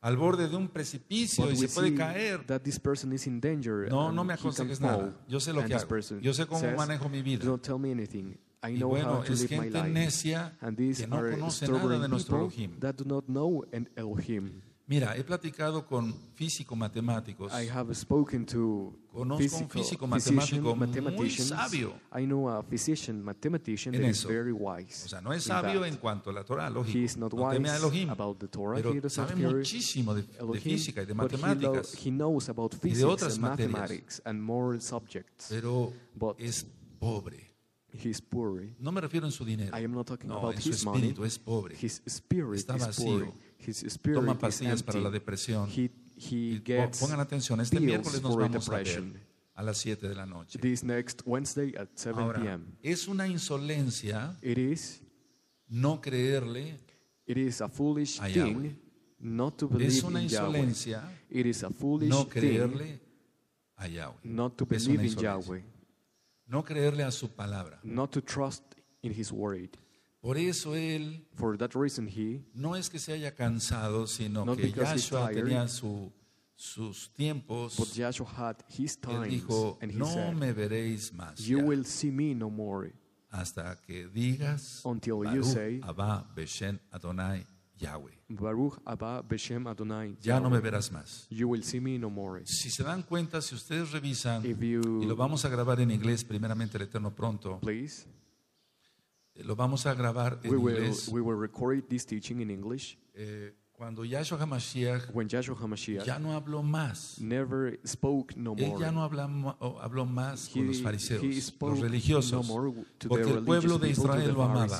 al borde de un precipicio But y we se puede see caer. that this person is in danger No, and no me he can aconsejes fall. nada. Yo sé lo And que this hago. person Yo sé cómo says, manejo mi vida. Do not tell me anything. I Y know bueno, how to es live my gente life. necia And these que no are conoce nada stubborn de nuestro people Elohim. that do not know an Elohim. Mira, he platicado con físico-matemáticos. I have spoken to Conozco un physical, físico physician, matemático muy sabio. I know a physician mathematician En that is very wise. O sea, no es sabio en cuanto a la Torah, lógico. He is not no wise Elohim. about the Torah. Pero he sabe muchísimo de, de física y de he, matemáticas. he knows about de physics otras and materias. mathematics and more subjects. Pero But es pobre. he's poor. No me refiero en su dinero. I am not talking No, about en su his money. espíritu es pobre. His spirit Está is poor. His spirit Toma is pastillas para la depresión. He, gets pongan atención, este miércoles nos for vamos a ver a las 7 de la noche. this next Wednesday at 7 Ahora, p.m. es una insolencia It is no creerle, it is a foolish A thing not to believe es una in Yahweh. insolencia It is a foolish no thing creerle a Yahweh. not to believe in. Yahweh, No creerle a su palabra. not to trust in His word. Por eso él For that reason, he no es que se haya cansado, sino Not que because he's Yahshua tired. tenía su- sus tiempos. but Joshua had his Él times, dijo, and he no said, me veréis más "You ya, will see me no more hasta que digas Until you Baruch say, Abba Beshem Adonai Yahweh. Baruch Abba Beshem Adonai. Ya no me verás más. You will see me no more." Si se dan cuenta, si ustedes revisan, If y lo you vamos a grabar en inglés, primeramente el Eterno pronto, please, lo vamos a grabar en we will inglés. we will record this teaching in English. Eh, cuando Yahshua HaMashiach When Joshua Hamashiach ya no habló más, never spoke no él more. ya no habló más con He- los fariseos, los religiosos, no porque the el pueblo de Israel lo amaba.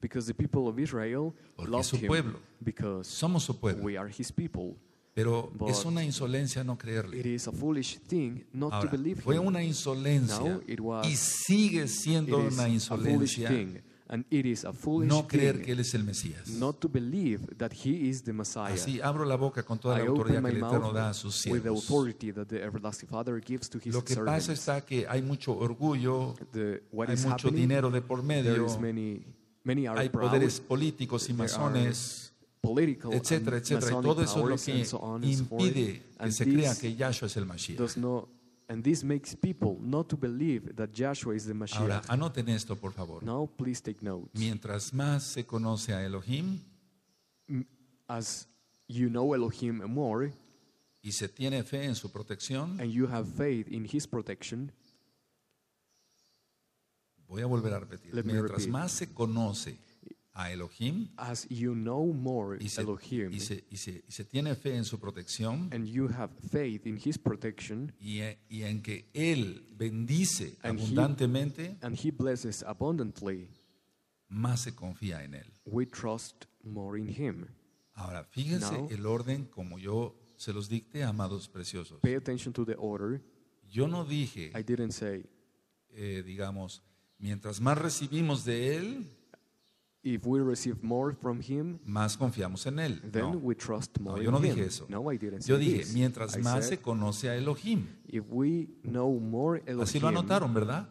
Because the people of Israel Porque loved su him pueblo. because Somos su pueblo, we are his people. pero But es una insolencia no creerle. It is a foolish thing not Ahora, to believe fue him. una insolencia it was- y sigue It siendo is una insolencia thing, and it is a foolish no creer thing que Él es el Mesías. not to believe that he is the Messiah. Así abro la boca con toda I la autoridad que el Eterno da a sus with the siervos. authority that the everlasting Father gives to his Lo que pasa está que hay mucho orgullo, The, what hay is mucho dinero de por there medio, is many, many hay poderes políticos y masones, etcétera, etcétera. Y todo eso es lo que so impide que se crea que Yahshua es el Mashiach. And this makes people not to believe that Joshua is the Ahora, Mashiach. anoten esto, por favor. Now, please take note. Mientras más se conoce a Elohim As you know Elohim more, y se tiene fe en su protección, and you have faith in His protection, voy a volver a repetir. Mientras repeat. más se conoce a Elohim as you know more y se, Elohim, y se- y se- y se tiene fe en su protección and you have faith in His protection, y, y en que Él bendice And he- abundantemente, and He blesses abundantly, más se confía en Él. we trust more in Him. Ahora, fíjense Now- el orden como yo se los dicté, amados preciosos. Pay attention to the order. Yo no dije, I didn't say, eh, digamos, mientras más recibimos de Él, if we receive more from Him, más confiamos en Él. then No. we trust more No, yo in no Him. dije eso. No, I didn't say Yo dije, this. mientras I más said, se conoce a Elohim. if we know more Elohim, Así lo anotaron, ¿verdad?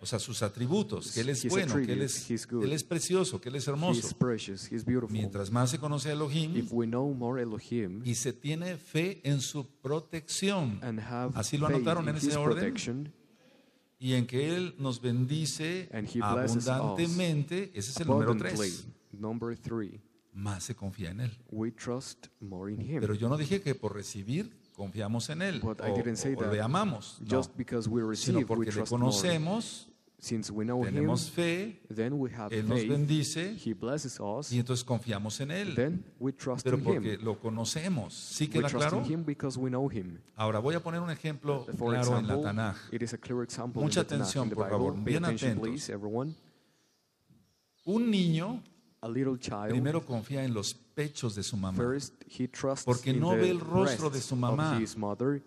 O sea, sus atributos, que Él es bueno, que Él es, él es precioso, que Él es He's hermoso. precious, He's. Mientras más se conoce a Elohim if we know more Elohim y se tiene fe en su protección and have Así lo anotaron en ese orden. Y en que Él nos bendice abundantemente, ese es el número tres, más se confía en Él. we trust more in Him. Pero yo no dije que por recibir confiamos en Él But I o, didn't say o le that amamos, no, just because we sino receive, we porque le trust more. conocemos, Since we know Him, tenemos fe, then we have Él nos bendice He blesses us. y entonces confiamos en Él. Then we trust Pero in porque Him. lo conocemos. ¿Sí We queda trust claro? in Him because we know Him. Ahora voy a poner un ejemplo For claro en la Tanaj. it is a clear example Mucha in the Tanakh, atención, in the por favor, Pay bien atentos. please, everyone. Un niño A little child, primero confía en los pechos de su mamá. first he trusts Porque no ve el rostro de su mamá. of his mother,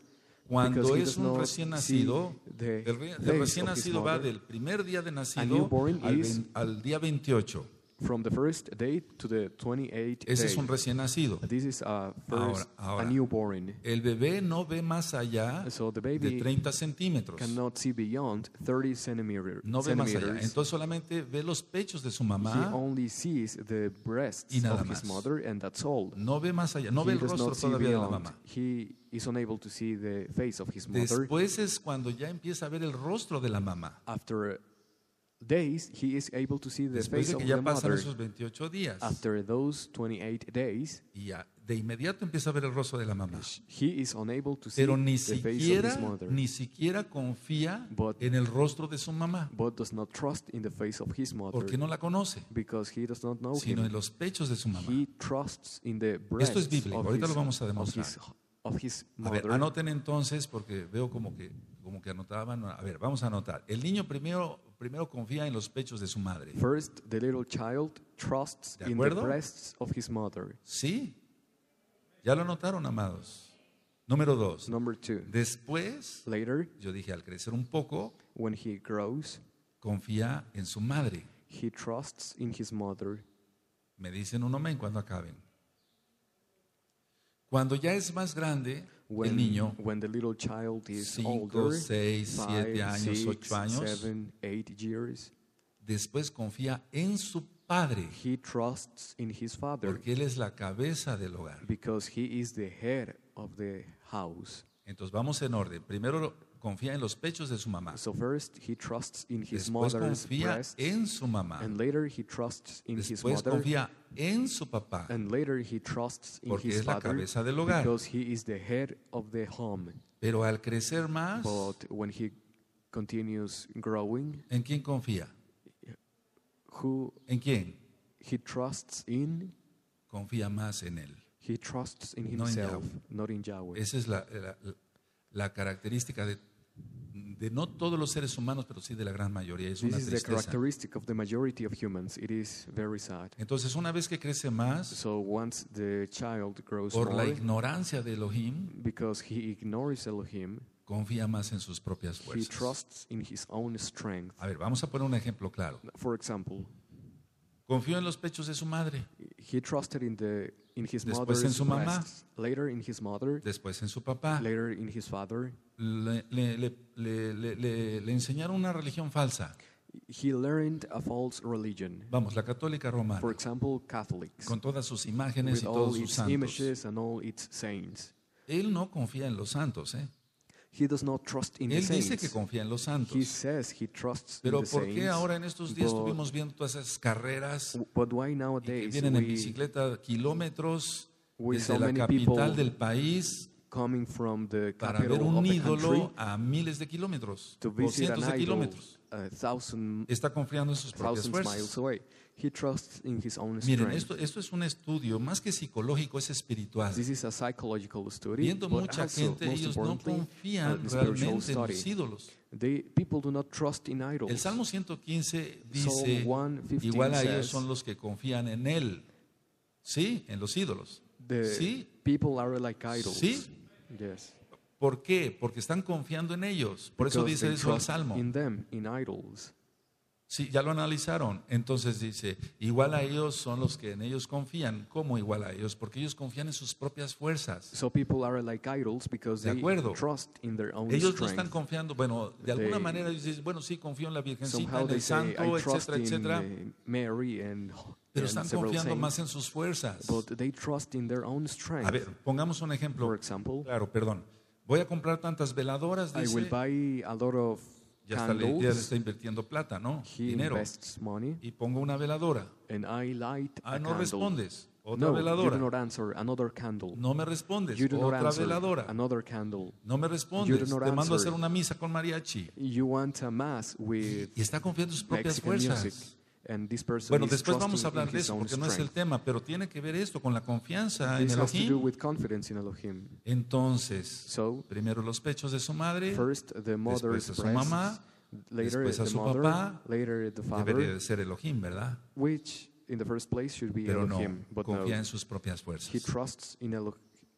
Cuando es un recién nacido, el, re- el face recién nacido va del primer día de nacido al, al día 28. From the first day to the 28th Ese es un recién nacido. This is a Ahora, first, ahora. a newborn. El bebé no ve más allá So the de baby 30 centímetros. cannot see beyond 30 centimeter, No ve más allá. centimeters. Entonces solamente ve los pechos de su he mamá. only sees the breasts Y nada of más. his mother, and that's all. No ve más allá. No ve he el does rostro todavía de la mamá. He is unable to see the face of his mother. Después es cuando ya empieza a ver el rostro de la mamá. After days, he is able to see the Después face de of que ya the pasan mother. esos 28 días. After those 28 days, Y ya de inmediato empieza a ver el rostro de la mamá. he is unable to see Pero ni the face of siquiera, his mother, ni siquiera confía But- en el rostro de su mamá. but does not trust in the face of his mother Porque no la conoce, because he does not know sino him. en los pechos de su mamá. He trusts in the breasts es bíblico, of, ahorita his, lo vamos a of demostrar. his- of his A ver, mother. anoten entonces, porque veo como que, como que anotaban. A ver, vamos a anotar. El niño primero, primero confía en los pechos de su madre. First, the little child trusts ¿De in the breasts of his mother. Sí. Ya lo anotaron, amados. Número dos. Number two, Después, later, yo dije, al crecer un poco, when he grows, confía en su madre. he trusts in his mother. Me dicen un amén cuando acaben. Cuando ya es más grande, el When, niño, when the little child is cinco, older, seis, siete five, años, six, ocho años, seven, eight years, después confía en su padre, he trusts in his father porque él es la cabeza del hogar. because he is the head of the house. Entonces vamos en orden. Primero confía en los pechos de su mamá. So first, he trusts in his Después mother's confía breasts, en su mamá. and later he trusts in his Después mother, confía en su papá, and later he trusts in porque his es la cabeza del hogar. because he is the head of the home. Pero al crecer más, But when he continues growing, ¿en quién confía? who ¿En quién? he trusts in, Confía más en él. he trusts in No en himself, not in Yahweh. Esa es la, la- la característica de, de no todos los seres humanos, pero sí de la gran mayoría. Es This una is the tristeza. characteristic of the majority of humans. It is very sad. Entonces, una vez que crece más, So once the child grows por la more, ignorancia de Elohim, because he ignores Elohim, confía más en sus propias he fuerzas. trusts in his own strength. A ver, vamos a poner un ejemplo claro. For example, Confió en los pechos de su madre, he trusted in the in his Después mother's en su mamá. breasts, later in his mother, después en su papá. later in his father. Le, le- le- le- enseñaron una religión falsa. He learned a false religion. Vamos, la católica romana, For example, Catholics, con todas sus imágenes with y todos sus santos. images and all its saints. Él no confía en los santos, ¿eh? He does not trust in the Él dice que confía en los He santos. says he trusts Pero in the ¿por qué saints. ahora en estos días but- estuvimos viendo todas esas carreras But why y que nowadays vienen en we bicicleta kilómetros desde so la capital people del país coming from the para ver capital of un the ídolo country a miles de kilómetros to o visit an cientos de idol kilómetros? a thousand Está confiando en sus propias thousands miles fuerzas. away? He trusts in his own Miren, strength. esto, esto es un estudio más que psicológico, es espiritual. This is a psychological study, Viendo but mucha also, gente, most ellos no importantly, confían spiritual realmente en study. los ídolos. They, people do not trust in idols. El Salmo 115 Psalm dice, 115 igual a ellos says, son los que confían en Él. Sí, en los ídolos. the Sí. people are like idols. Sí. Yes. ¿Por qué? Porque están confiando en ellos. Por eso Because dice they eso el trust Salmo. In them, in idols. Sí, ya lo analizaron. Entonces dice, igual a ellos son los que en ellos confían. ¿Cómo igual a ellos? Porque ellos confían en sus propias fuerzas. So people are like idols because De they acuerdo. trust in their own Ellos no están strength. confiando, bueno, de alguna They- manera ellos dicen, bueno, sí, confío en la Virgencita, Somehow en they el say, Santo, I trust etcétera, in etcétera. uh, Mary and, Pero están confiando más en sus fuerzas. but they trust in their own strength. A ver, pongamos un ejemplo. For example, Claro, perdón. Voy a comprar tantas veladoras, I will dice. buy a lot of Ya está, le, ya está invirtiendo plata, ¿no? Dinero. Y pongo una veladora. Ah, no respondes. Otra no, you veladora. do not answer. Another candle. No me respondes. you do not Otra answer. veladora. Another candle. No me respondes. not Te mando a hacer una misa con mariachi. You want a mass with Y está confiando en sus propias Mexican music, fuerzas. person Bueno, después vamos a hablar de eso porque no es el tema, pero tiene que ver esto con la confianza en Elohim. Entonces, primero los pechos de su madre, first the mother's de su mamá, después a su mother, papá, later the debería de ser Elohim, ¿verdad? which in the first place should be Pero no, confía en sus propias fuerzas.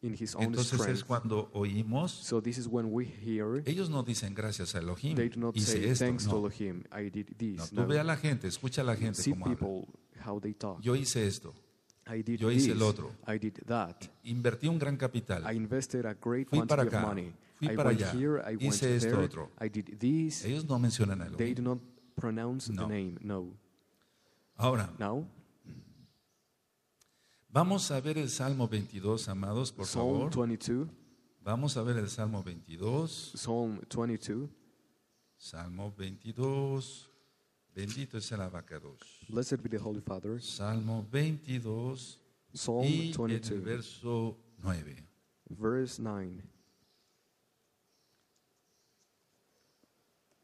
In, his own Entonces es cuando oímos, So this is when we hear, ellos no dicen gracias a Elohim, they do not hice say esto, thanks to no. Elohim, I did No, this. tú No, ve a la gente, escucha a la gente see cómo habla. people how they talk. Yo hice esto, I did yo hice this, el otro. I did that. invertí un gran capital, I invested a great Fui para quantity of acá, money. fui I para went allá, here, I went hice esto there, otro. I did this. ellos no mencionan a They Elohim. do not pronounce No. the name. No. Ahora, Now, vamos a ver el Salmo 22, amados, por Psalm favor. 22. Vamos a ver el Salmo 22. Psalm 22. Salmo 22. Bendito es el abacados. Blessed be the Holy Father. Salmo 22 Psalm y en el 22, verso 9. verse 9.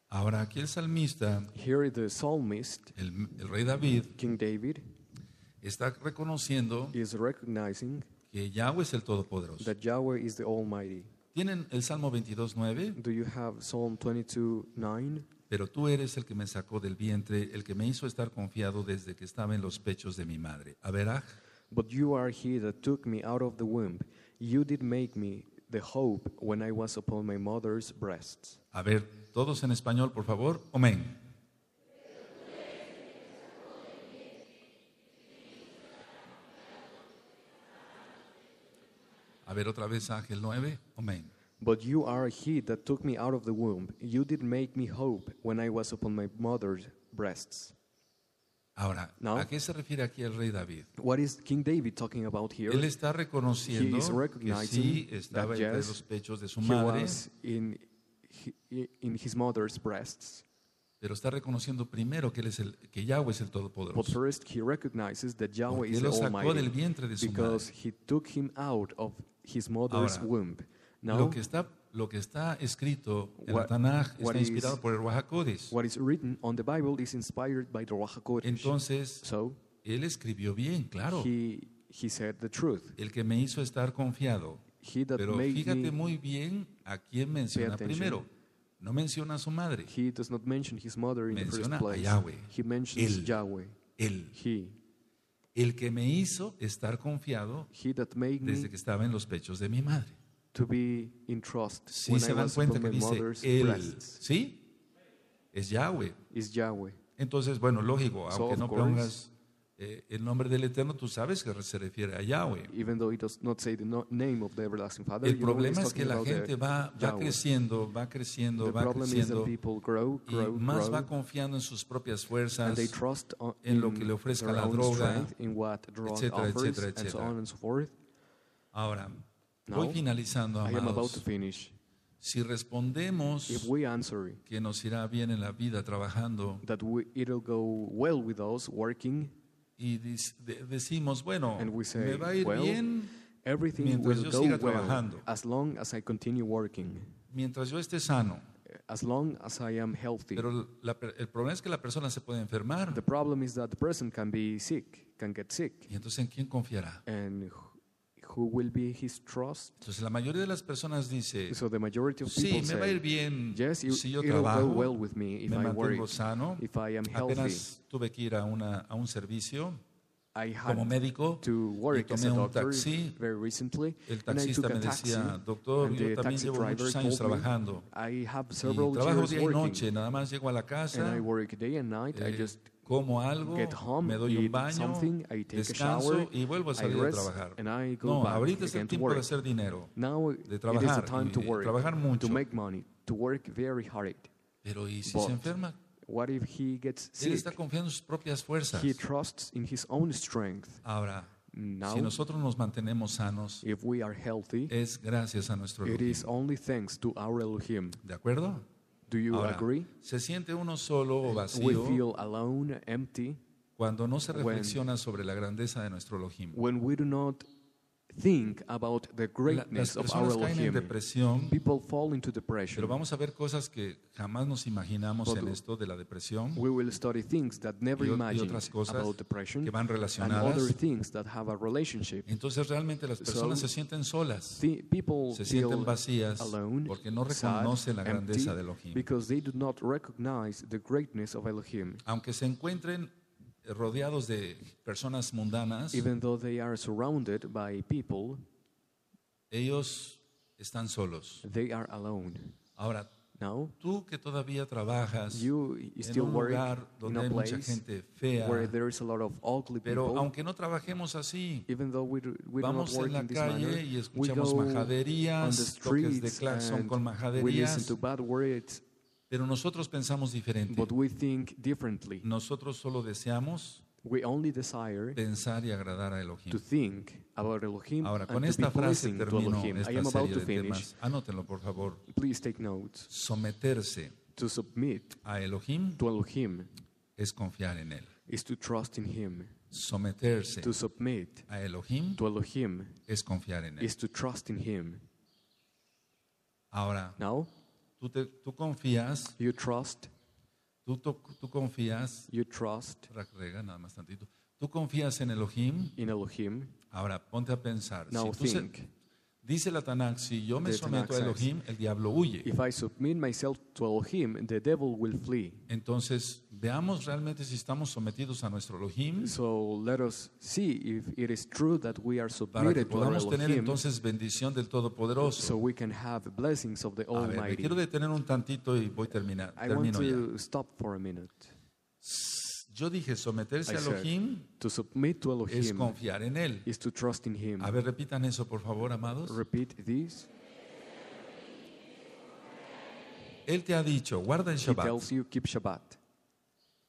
Ahora aquí el salmista, Here the psalmist, el, el rey David, King David, está reconociendo is recognizing que Yahweh es el Todopoderoso. that Yahweh is the Almighty. ¿Tienen el Salmo 22, 9? Do you have Psalm 22, 9? Pero tú eres el que me sacó del vientre, el que me hizo estar confiado desde que estaba en los pechos de mi madre. A ver, ah, But you are he that took me out of the womb. You did make me the hope when I was upon my mother's breasts. a ver, todos en español, por favor. Amén. A ver, otra vez Ángel 9. Amén. But you are he that took me out of the womb. You did make me hope when I was upon my mother's breasts. Ahora, No. ¿a qué se refiere aquí el rey David? What is King David talking about here? Él está reconociendo He is que recognizing sí estaba that, entre yes, los pechos de su he madre, was in, he- in his mother's breasts. pero está reconociendo primero que él es el que Yahweh es el But Todopoderoso. first, he recognizes that Yahweh Porque is él the lo sacó del Almighty vientre de su because madre. he took him out of his mother's Ahora, womb. Now, Lo que está lo que está escrito en What- la Tanaj está is- inspirado por el Ruach HaKodesh. what is written on the Bible is inspired by the Ruach HaKodesh. Entonces, So, él escribió bien, claro. he, he said the truth. El que me hizo estar confiado. He that Pero made fíjate me, muy bien a quién menciona primero. No menciona a su madre. he does not mention his mother in the first Menciona a place. Yahweh. He mentions Él. Yahweh. Él. He. El que me hizo estar confiado desde que estaba en los pechos de mi madre. to be in trust Si when se I dan cuenta que dice él. ¿sí? Es Yahweh. Is Yahweh. Entonces, bueno, lógico, So, aunque no course- pongas eh, el nombre del Eterno, tú sabes que se refiere a Yahweh. Even though it does not say the no- name of the everlasting Father, El problema es que la gente va, va creciendo, va creciendo, The va creciendo people grow, y grow, más va grow, confiando en sus propias and fuerzas, en lo que le ofrezca la droga, etcétera, etcétera, etcétera. Ahora, Now, voy finalizando, amados. Si respondemos If we answer que nos irá bien en la vida trabajando that we, it'll go well with us working, y decimos, bueno, say, me va a ir well, bien everything Mientras will yo go siga well trabajando. as long as I continue working, mientras yo esté sano. as long as I am healthy. Pero la el problema es que la persona se puede enfermar. The problem is that the person can be sick, can get sick, ¿Y entonces en quién confiará? and who- will be his trust? Entonces la mayoría de las personas dice, So the majority of sí, people me va a ir say, bien yes, it, si yo it'll go trabajo, well with me if me I work, mantengo sano. if I am healthy. Apenas tuve que ir a, una, a un servicio I had como médico. to work as tomé un doctor taxi. very recently, El and I taxista took a me taxi, decía, doctor, and yo the también taxi llevo driver muchos años told me, trabajando. I have Y several trabajo years día y working, noche, nada más llego a la and I casa, work day and night. I eh, just como algo, get home, me doy un baño, I take a descanso shower, y vuelvo a I salir a trabajar. and I go No, ahorita es el tiempo de hacer dinero, Now de trabajar, time to work, trabajar mucho. to make money, to work very hard. Pero ¿y si But se enferma? What if he gets Él está sick? confiando en sus propias fuerzas. He trusts in his own strength. Ahora, Now, si nosotros nos mantenemos sanos, if we are healthy, es gracias a nuestro it is only thanks to our Elohim. ¿De acuerdo? Do you Ahora, agree? ¿se siente uno solo o We vacío? feel alone, empty. cuando no se When- reflexiona sobre la grandeza de nuestro Elohim. when we do not think about the las greatness of our caen en depresión, people fall into depression. pero vamos a ver cosas que jamás nos imaginamos But en esto de la depresión, We will study things that never Y otras cosas about depression que van and other relacionadas. things that have a relationship. Entonces realmente las personas So, se sienten solas, The people se feel sienten vacías alone, porque no sad, reconocen la grandeza empty, de Elohim. because they do not recognize the greatness of Elohim. Aunque se encuentren rodeados de personas mundanas, Even though they are surrounded by people, ellos están solos. they are alone. Ahora, Now, tú que todavía trabajas you en still un work lugar in donde a hay mucha place gente fea, where there is a lot of ugly pero people. aunque no trabajemos así, Even though we do, we do not vamos work en la in this manner, calle y we escuchamos go on the majaderías, toques de streets claxon and con we listen majaderías, to bad words, pero nosotros pensamos diferente. but we think differently. Nosotros solo deseamos We only desire pensar y agradar a to Elohim. think about Elohim Ahora, con and to esta be frase to termino. I esta am about serie to de temas. Anótenlo, por favor. Please take notes. Someterse To submit a Elohim to Elohim es confiar en Él. is to trust in Him. Someterse To submit a Elohim to Elohim es confiar en Él. is to trust in Him. Ahora, Now, tú, te- tú confías, you trust, tú, tú confías, you trust rega nada más tantito. Tú confías en Elohim. in Elohim. Ahora, ponte a pensar. Now Si tú se- think. Dice la Tanakh, si yo me The someto a says, Elohim, el diablo huye. If I submit myself to Elohim, the devil will flee. Entonces, veamos realmente si estamos sometidos a nuestro Elohim So let us see if it is true that we are para que submitted to our podamos tener Elohim entonces bendición del so Todopoderoso. we can have blessings of the A ver, me Almighty. quiero detener un tantito y voy a terminar. I want Termino ya. to stop for a minute. Yo dije, someterse I a said, Elohim To submit to es confiar en Él. is to trust in Him. A ver, repitan eso, por favor, amados. Repeat this. Él te ha dicho, guarda el He Shabbat, tells you, keep Shabbat.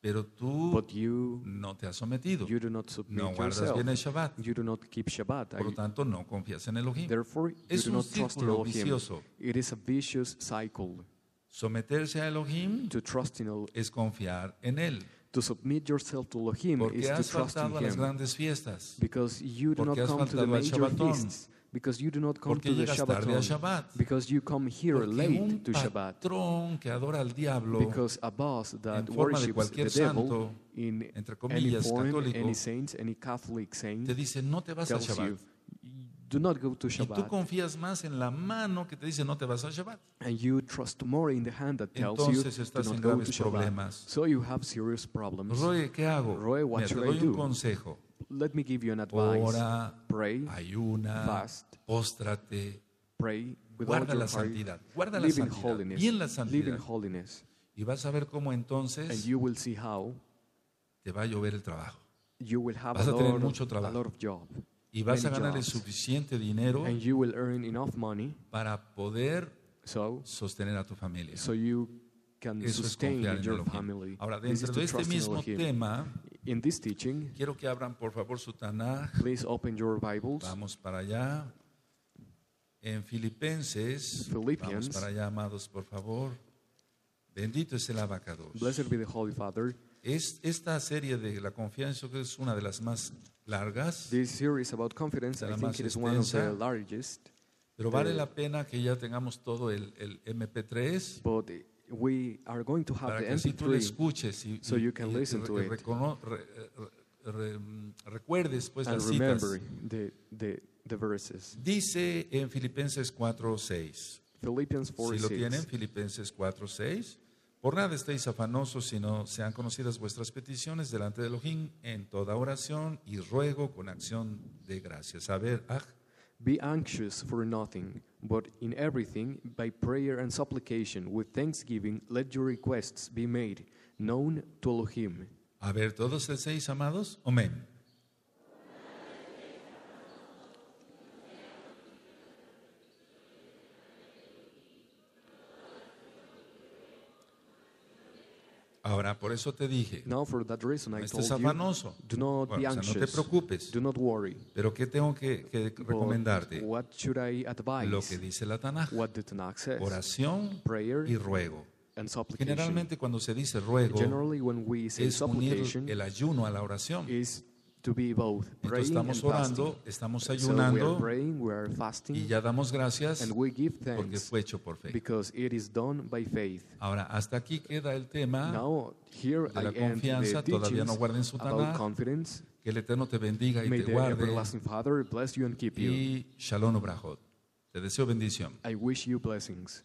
pero tú But you, no te has sometido. you do not submit No guardas yourself. bien el Shabbat. You do not keep Shabbat. Por lo tanto, no confías en Elohim. Therefore, you Es do un not trust círculo Elohim. vicioso. It is a vicious cycle. Someterse a Elohim To trust in El- es confiar en Él. To submit yourself to Elohim Porque is to has trust in faltado a las Him. grandes fiestas. Because you do Porque not has come to the faltado al major Shabbatón. feasts. Because you do not come Porque to the llegas tarde a Shabbaton. Shabbat. Because you come here Porque late to Shabbat. patrón que adora al diablo, Because a boss that en forma de worships cualquier the devil santo, in entre any comillas, form, católico, any saint, any Catholic saint, te dice, no te vas a tells Shabbat. you, do not go to Y tú Shabbat. confías más en la mano que te dice, no te vas a Shabbat. And you trust more in the hand that tells you, Entonces do estás not en go to Shabbat. problemas. So you have serious problems. Roy, ¿qué hago? Roy, what Mira, te should I doy un do? consejo. Let me give you an advice. Ora, Pray, ayuna, fast, póstrate, pray guarda la santidad. Guarda la santidad. holiness. Bien la santidad. holiness. Y vas a ver cómo And entonces you will see how te va a llover el trabajo. you will have Vas a a tener lot, mucho trabajo. Y vas a ganar el suficiente dinero And you will earn enough money para poder so, sostener a tu familia. so you can Eso es sustain confiar en your family. Ahora, dentro de este mismo tema, In this teaching, quiero que abran por favor su Tanaj. please open your Bibles. Vamos para allá. En Filipenses, vamos para allá, amados, por favor. Bendito es el abacados. Blessed be the Holy Father. Es, esta serie de la confianza es una de las más largas, This series about confidence, I think it is one of the largest, pero vale la pena que ya tengamos todo el, el MP3 but we are going to have para the que así tú lo MP3 escuches y, so y- you can y listen to re- it. recuerdes pues and las citas. the, the, the verses. Dice en Filipenses 4:6. Philippians 4 Si lo 6. tienen, Filipenses 4:6. Por nada estéis afanosos, sino sean conocidas vuestras peticiones delante de Elohim en toda oración y ruego con acción de gracias. A ver, ah, Be anxious for nothing, but in everything, by prayer and supplication, with thanksgiving, let your requests be made known to Elohim. a ver, todos seis amados. Amén. Ahora, por eso te dije, Now, for that reason, no I estés told you, afanoso. do not be Bueno, o sea, no te anxious, preocupes. do not worry. Pero ¿qué tengo que, recomendarte? what should I Lo que dice la Tanaj. What the Tanakh says. Oración Prayer y ruego. and supplication. Generalmente cuando se dice ruego Generally, when we say es unir supplication, el ayuno a la oración. is to be both Entonces estamos fasting. orando, estamos So we are ayunando praying, we are fasting, y ya damos gracias and we give porque thanks fue hecho por fe. because it is done by faith. Ahora, hasta aquí queda el tema. Now, here de I la end confianza, the todavía no guarden su about Tanaj. confidence. Que el Eterno te bendiga y May te the guarde. everlasting Father bless you and keep you. Y Shalom Ubrahot. Te deseo bendición. I wish you blessings.